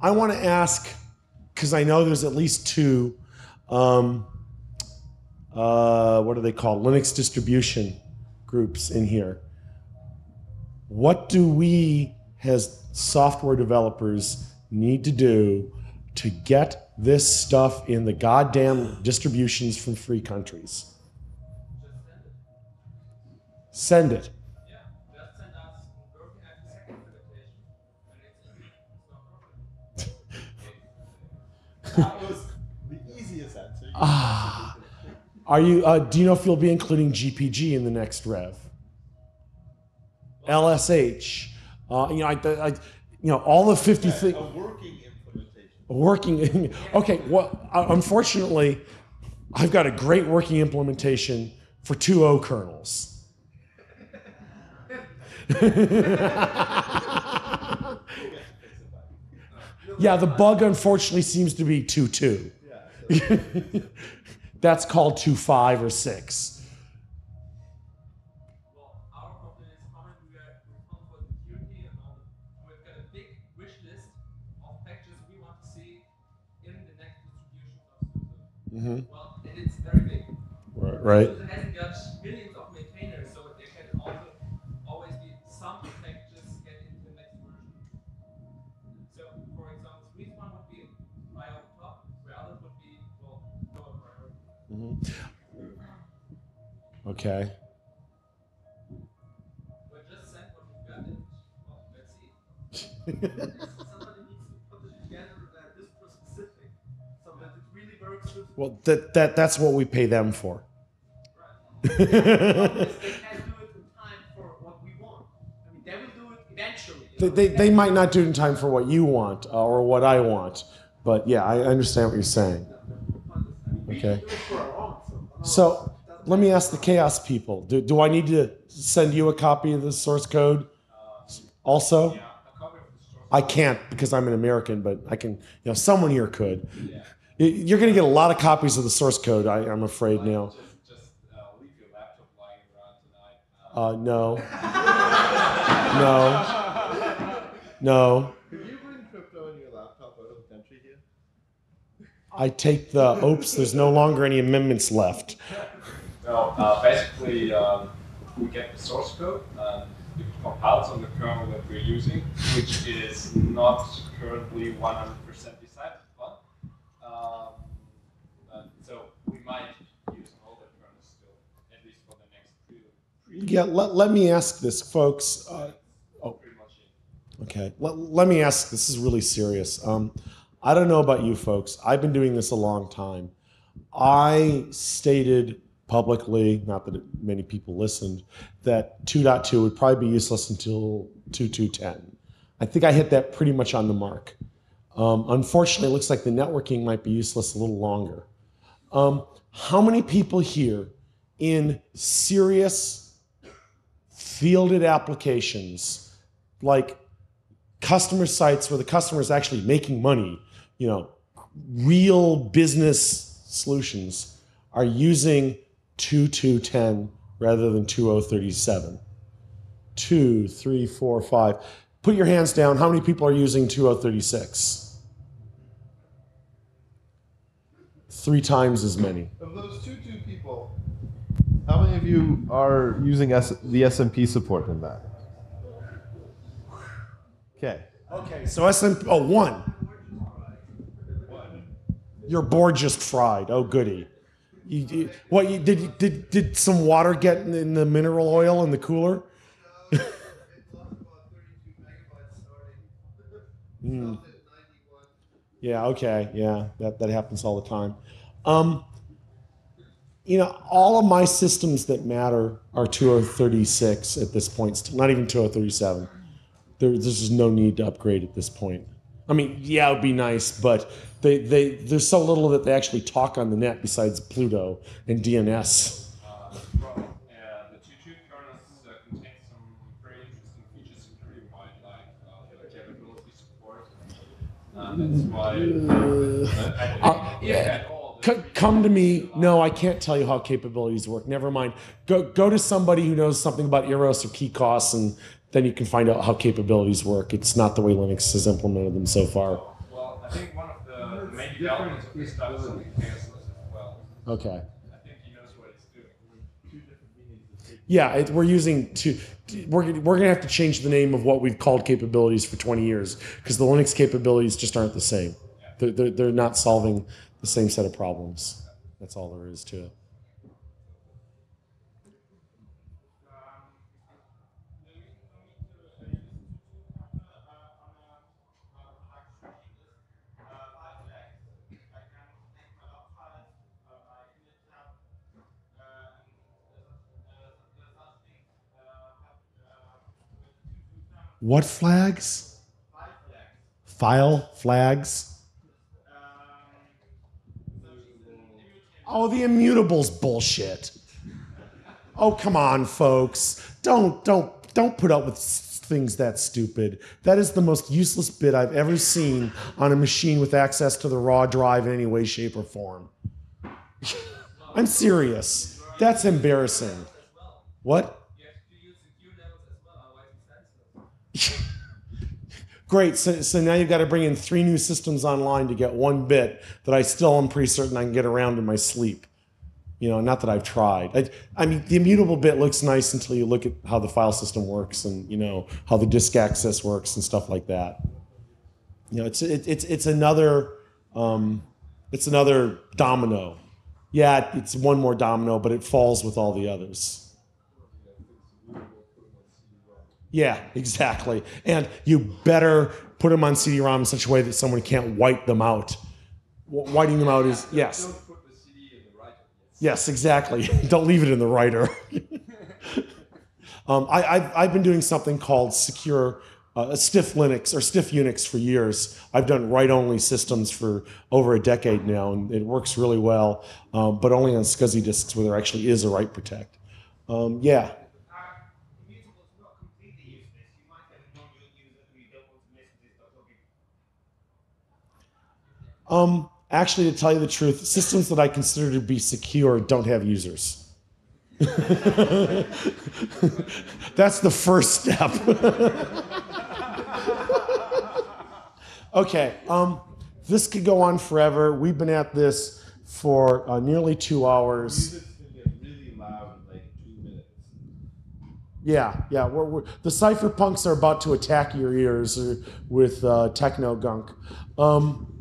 I want to ask, because I know there's at least two. Um, uh, what are they called? Linux distribution groups in here. What do we, as software developers, need to do to get this stuff in the goddamn distributions from free countries? Send it. Ah. Are you? Uh, do you know if you'll be including GPG in the next rev? LSH. Uh, you know, I, I, you know, all the 50 things. A working implementation. A working. okay. Well, uh, unfortunately, I've got a great working implementation for two O kernels. yeah, the bug unfortunately seems to be 2 2. That's called 2 5 or 6. Mhm. Well, and it's very big. Right. SUSE hasn't got millions of maintainers, so there can also always be some packages get into the next version. So, for example, Squeeze one would be top, where others would be, well, lower priority. Mhm. Okay. But just send what you've got and, well, let's see. Well, that, that that's what we pay them for. They can't do it in time for what we want. I mean, they will do it eventually. you They, know. they, they might not do it in time for what you want uh, or what I want, but yeah, I understand what you're saying. Okay. So let me ask the chaos people. Do, do I need to send you a copy of the source code also? I can't because I'm an American, but I can, you know, someone here could. Y- You're going to get a lot of copies of the source code, I, I'm afraid now. Just uh, leave your laptop lying around tonight. Uh, no. no. No. Could you bring crypto and your laptop out of the country here? I take the, oops, there's no longer any amendments left. Well, uh, basically, um, we get the source code. Um, it compiles on the kernel that we're using, which is not currently 100% decided upon. Um, uh, so we might use an older kernel still, at least for the next two, Yeah, let, let me ask this, folks. Uh, oh, okay. Let, let me ask, this is really serious. Um, I don't know about you folks. I've been doing this a long time. I stated publicly, not that many people listened, that 2.2 would probably be useless until 2.2.10. I think I hit that pretty much on the mark. Um, unfortunately, it looks like the networking might be useless a little longer. Um, how many people here in serious fielded applications, like customer sites where the customer is actually making money, you know, real business solutions are using 2210 rather than 2037. Two, three, four, five. Put your hands down. How many people are using 2036? Three times as many. Of those two two people, how many of you are using S- the SMP support in that? Okay. Okay, so SMP, oh, one. Your board just fried. Oh, goody. You, you, what you did? Did did some water get in, in the mineral oil in the cooler? Hmm. Yeah. Okay. Yeah. That that happens all the time. Um, you know, all of my systems that matter are 2036 at this point. Still, not even 2037 there, there's just no need to upgrade at this point. I mean, yeah, it would be nice, but they, they there's so little that they actually talk on the net besides Pluto and DNS. Uh, uh, the 2.2 uh, contain some very interesting features security-wise, like uh, support. Uh, that's why, uh, I- Uh, if at all, C- come to me. No, I can't tell you how capabilities work. Never mind. Go go to somebody who knows something about Eros or KeyKOS, and then you can find out how capabilities work. It's not the way Linux has implemented them so far. Well, I think one of the main developments of this stuff is as well. Okay. I think he knows what he's doing. Yeah, it, we're using two. We're, we're going to have to change the name of what we've called capabilities for 20 years because the Linux capabilities just aren't the same. They're, they're, they're not solving the same set of problems. That's all there is to it. What flags? File flags. Oh, the immutables bullshit. Oh, come on, folks. Don't don't don't put up with things that stupid. That is the most useless bit I've ever seen on a machine with access to the raw drive in any way, shape, or form. I'm serious. That's embarrassing. What? Great. So, so now you've got to bring in three new systems online to get one bit that I still am pretty certain I can get around in my sleep. You know, not that I've tried. I, I mean, the immutable bit looks nice until you look at how the file system works and you know how the disk access works and stuff like that. You know, it's it, it's it's another um, it's another domino. Yeah, it's one more domino, but it falls with all the others. Yeah, exactly. And you better put them on CD-ROM in such a way that someone can't wipe them out. Wiping them out is yes. The Yes, exactly. Don't leave it in the writer. um, I, I've, I've been doing something called secure uh, stiff Linux or stiff Unix for years. I've done write-only systems for over a decade now, and it works really well, um, but only on SCSI disks where there actually is a write protect. Um, yeah. Immutable is not completely useless. You might have a non-root user who you don't want to miss this topic. Um, actually, to tell you the truth, systems that I consider to be secure don't have users. That's the first step. okay, um, this could go on forever. We've been at this for uh, nearly two hours. Music's gonna get really loud like two. Yeah, yeah. We're, we're, the cypherpunks are about to attack your ears with uh, techno gunk, um,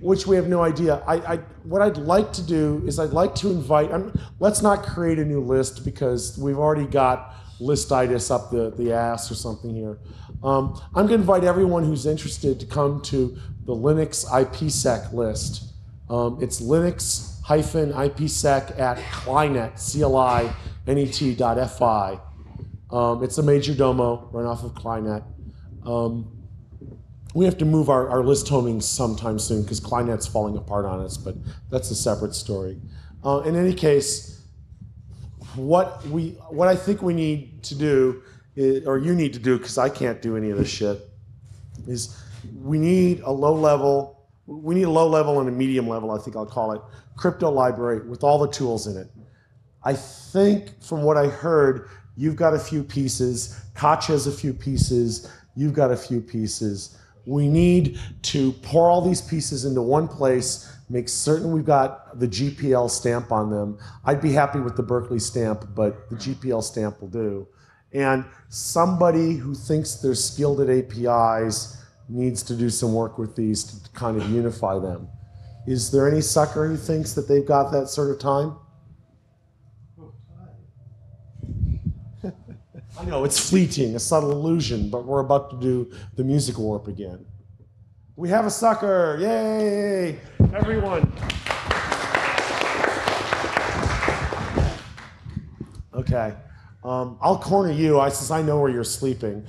which we have no idea. I, I, what I'd like to do is I'd like to invite. I'm, let's not create a new list because we've already got listitis up the, the ass or something here. Um, I'm going to invite everyone who's interested to come to the Linux IPsec list. Um, it's Linux hyphen IPsec at Clinet, C-L-I-N-E-T dot F-I. Um, it's a Majordomo run off of Clinet. We have to move our, our list homing sometime soon because Clinet's falling apart on us, but that's a separate story. Uh, in any case, what we what I think we need to do, is, or you need to do, because I can't do any of this shit, is we need a low level, we need a low level and a medium level, I think I'll call it, crypto library with all the tools in it. I think from what I heard, you've got a few pieces, Koch has a few pieces, you've got a few pieces. We need to pour all these pieces into one place, make certain we've got the GPL stamp on them. I'd be happy with the Berkeley stamp, but the GPL stamp will do. And somebody who thinks they're skilled at APIs needs to do some work with these to kind of unify them. Is there any sucker who thinks that they've got that sort of time? I know it's fleeting, a subtle illusion, but we're about to do the music warp again. We have a sucker! Yay! Everyone! Okay. Um, I'll corner you, I, since I know where you're sleeping.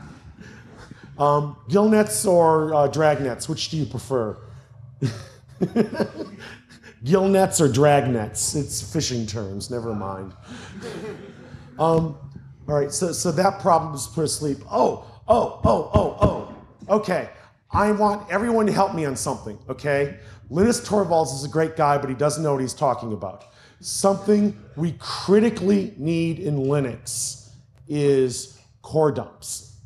um, gill nets or uh, drag nets? Which do you prefer? gill nets or drag nets? It's fishing terms, never mind. Um, all right, so, so that problem is put asleep. Oh, oh, oh, oh, oh. Okay, I want everyone to help me on something, okay? Linus Torvalds is a great guy, but he doesn't know what he's talking about. Something we critically need in Linux is core dumps,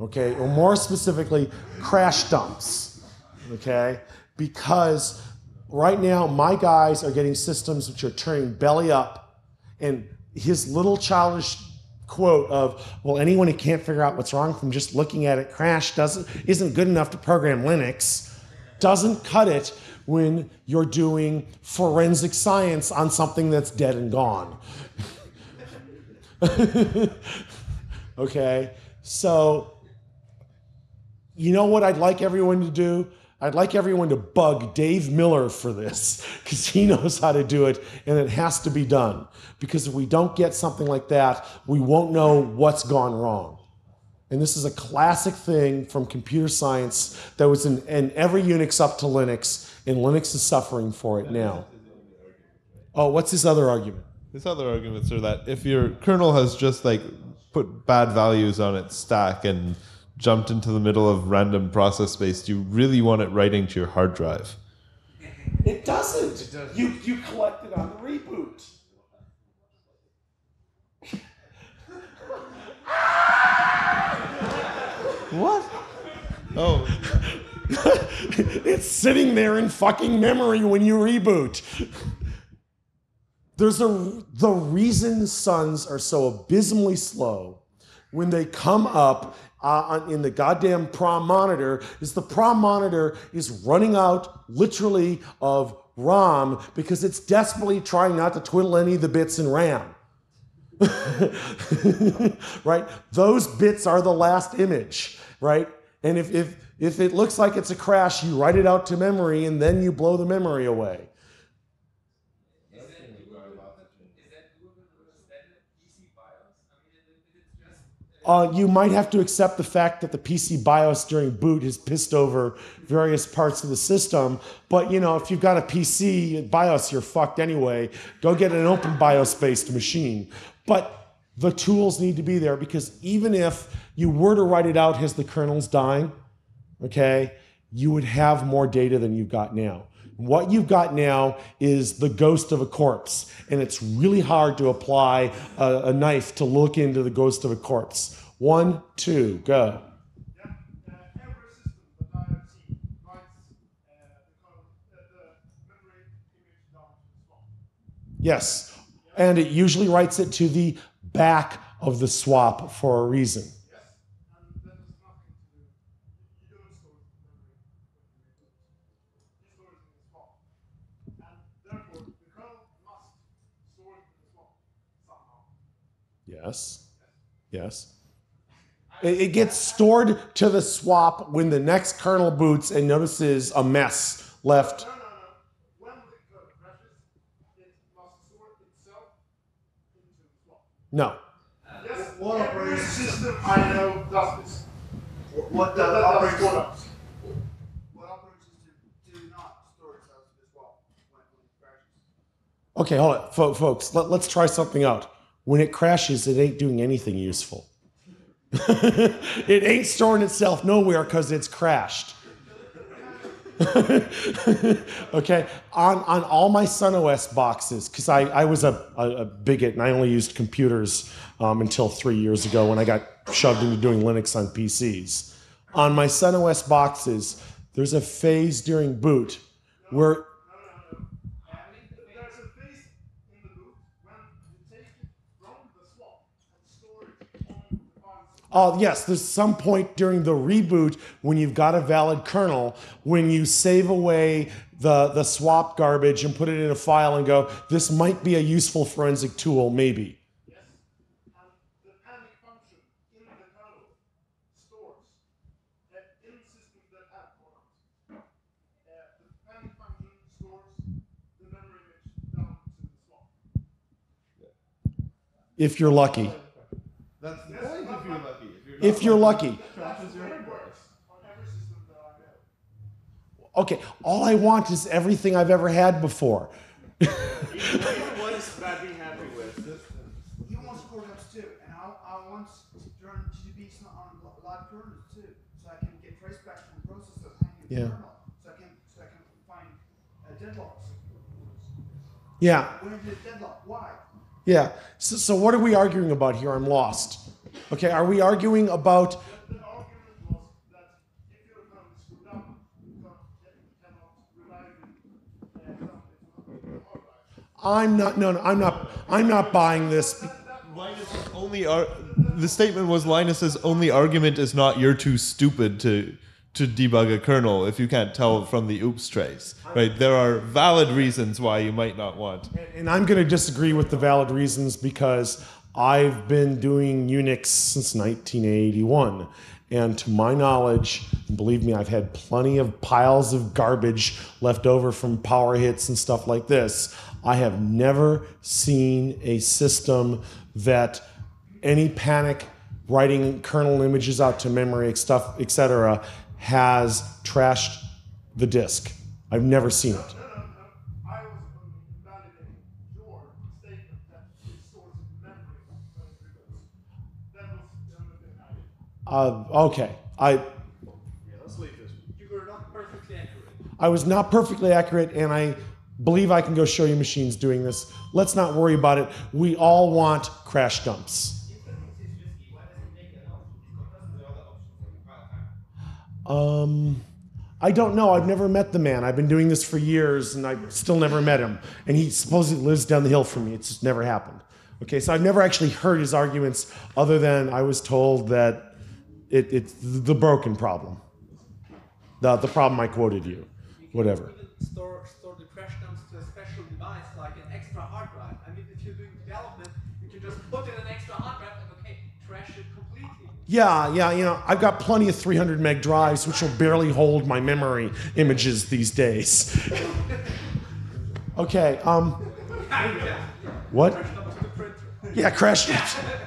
okay? Or more specifically, crash dumps, okay? Because right now, my guys are getting systems which are turning belly up, and his little childish quote of well anyone who can't figure out what's wrong from just looking at it crash doesn't isn't good enough to program linux doesn't cut it when you're doing forensic science on something that's dead and gone. Okay so you know what i'd like everyone to do I'd like everyone to bug Dave Miller for this because he knows how to do it and it has to be done. Because if we don't get something like that, we won't know what's gone wrong. And this is a classic thing from computer science that was in, in every Unix up to Linux, and Linux is suffering for it now. Oh, what's his other argument? His other arguments are that if your kernel has just like put bad values on its stack and jumped into the middle of random process space, do you really want it writing to your hard drive? It doesn't. You, you collect it on the reboot. What? Oh. it's sitting there in fucking memory when you reboot. There's a the reason Suns are so abysmally slow when they come up uh, in the goddamn prom monitor is the prom monitor is running out literally of ROM because it's desperately trying not to twiddle any of the bits in RAM. right? Those bits are the last image, right? And if, if, if it looks like it's a crash, you write it out to memory and then you blow the memory away. Uh, you might have to accept the fact that the PC BIOS during boot has pissed over various parts of the system. But you know, if you've got a PC BIOS, you're fucked anyway. Go get an open BIOS-based machine. But the tools need to be there because even if you were to write it out as the kernel's dying, okay, you would have more data than you've got now. What you've got now is the ghost of a corpse, and it's really hard to apply a, a knife to look into the ghost of a corpse. One, two, go. Yes, and it usually writes it to the back of the swap for a reason. Yes. Yes. It, it gets stored to the swap when the next kernel boots and notices a mess left. No. What operating system I know does this? What That- the does operating system? What operating system do not store itself as well when it crashes? Okay, hold on, Fo- folks. Let, let's try something out. When it crashes, it ain't doing anything useful. it ain't storing itself nowhere because it's crashed. okay, on, on all my SunOS boxes, because I, I was a, a, a bigot and I only used computers um, until three years ago when I got shoved into doing Linux on PCs. On my SunOS boxes, there's a phase during boot where There's a phase in the boot when you take it from the swap and store it on system. Oh, yes, there's some point during the reboot when you've got a valid kernel, when you save away the, the swap garbage and put it in a file and go, this might be a useful forensic tool, maybe. Yes. The panic function in the kernel stores that in systems that. Uh, the panic function stores the memory image down to the swap. If you're lucky. That's if you're lucky. If you're, If you're lucky. That's the way it works on every system that I know. Okay, all I want is everything I've ever had before. Even what is bad being happy with. He wants coordinates too, and I, I want to run GDBs on li- live kernels too, so I can get tracebacks from processes hanging in Yeah. the kernel, so I can so I can find uh, deadlocks. Yeah, When is it deadlock? Why? yeah. So, so what are we arguing about here? I'm lost. Okay, are we arguing about The argument was that if your kernel is screwed up, you can't, you cannot reliably dump it on the hard drive. I'm not no, no I'm not I'm not buying this. Linus's only ar- the statement was Linus's only argument is not you're too stupid to to debug a kernel if you can't tell from the oops trace. Right? There are valid reasons why you might not want. And I'm going to disagree with the valid reasons because I've been doing Unix since 1981. And to my knowledge, believe me, I've had plenty of piles of garbage left over from power hits and stuff like this. I have never seen a system that any panic writing kernel images out to memory, stuff, etc., has trashed the disk. I've never seen it. Uh, okay, I Yeah, let's leave this. You were not perfectly accurate. I was not perfectly accurate, and I believe I can go show you machines doing this. Let's not worry about it. We all want crash dumps. Um, I don't know. I've never met the man. I've been doing this for years, and I still never met him. And he supposedly lives down the hill from me. It's just never happened. Okay, so I've never actually heard his arguments, other than I was told that it, it's the broken problem, the the problem I quoted you, whatever. Store store the crash dumps to a special device like an extra hard drive. I mean, if you're doing development, you can just put in an extra hard drive and okay, trash it completely. Yeah, yeah, you know, I've got plenty of 300 meg drives, which will barely hold my memory images these days. okay, um, what? Yeah, crash dumps.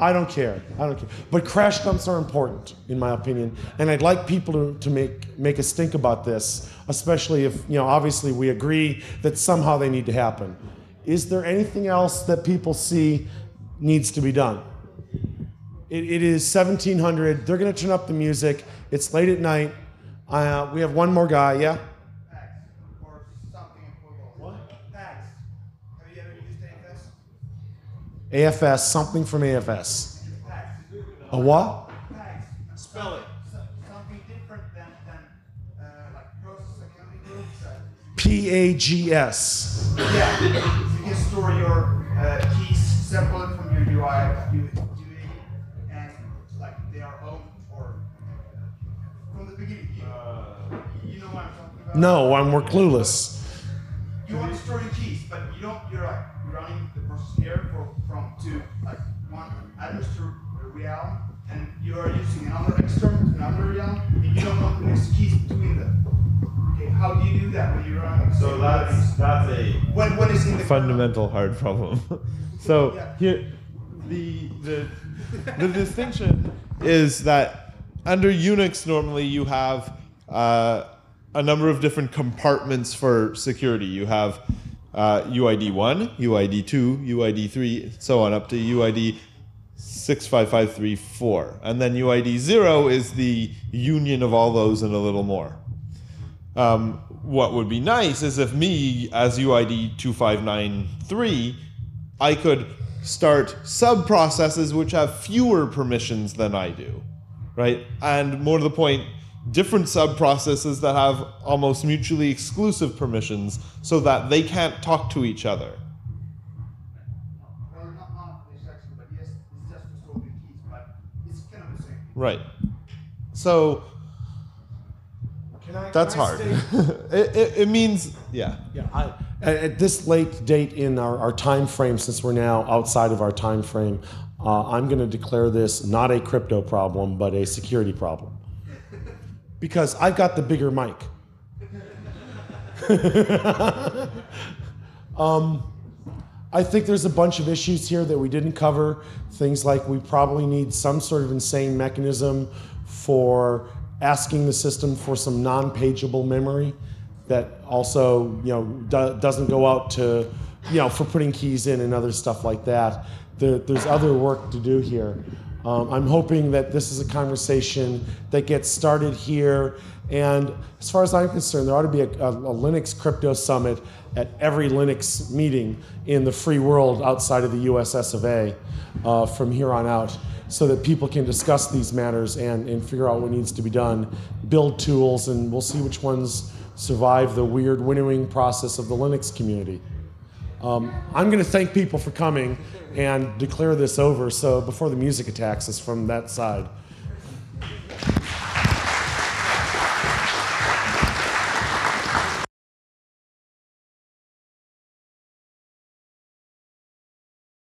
I don't care. I don't care. But crash dumps are important, in my opinion, and I'd like people to, to make make us think about this, especially if you know. Obviously, we agree that somehow they need to happen. Is there anything else that people see needs to be done? It, it is 1700. They're going to turn up the music. It's late at night. Uh, we have one more guy. Yeah. PAX or something equivalent. What? PAX. Have you ever used AFS? AFS. Something from AFS. A what? Spell it. Something different than, than uh, like process accounting groups. P A G S. yeah. You can store your uh, keys separate from your UI, U- UAE, and like they are owned or from the beginning. You, you know what I'm talking about? No, I'm we're clueless. You want to store your keys, but you don't. You're like running the process here for from to like one address to a realm, and you are using another external to another realm, and you don't want to mix keys between them. Okay, how do you do that when you're running? So that's that's a when when in the fundamental hard problem. so Yeah. here, the the the distinction is that under Unix normally you have uh, a number of different compartments for security. You have uh, UID one, UID two, UID three, so on up to UID. 65534 and then UID 0 is the union of all those and a little more um, what would be nice is if me, as UID 2593, I could start sub processes which have fewer permissions than I do, right? And more to the point, different sub processes that have almost mutually exclusive permissions so that they can't talk to each other. Right. So Can I, that's hard. it, it, it means, yeah. Yeah, I, at, at this late date in our, our time frame, since we're now outside of our time frame, uh, I'm going to declare this not a crypto problem, but a security problem. Because I've got the bigger mic. um, I think there's a bunch of issues here that we didn't cover. Things like we probably need some sort of insane mechanism for asking the system for some non-pageable memory that also, you know, do, doesn't go out to, you know, for putting keys in and other stuff like that. There, there's other work to do here. Um, I'm hoping that this is a conversation that gets started here. And as far as I'm concerned, there ought to be a, a, a Linux crypto summit at every Linux meeting in the free world outside of the USS of A uh, from here on out so that people can discuss these matters and, and figure out what needs to be done, build tools, and we'll see which ones survive the weird winnowing process of the Linux community. Um, I'm going to thank people for coming and declare this over. So before the music attacks us from that side,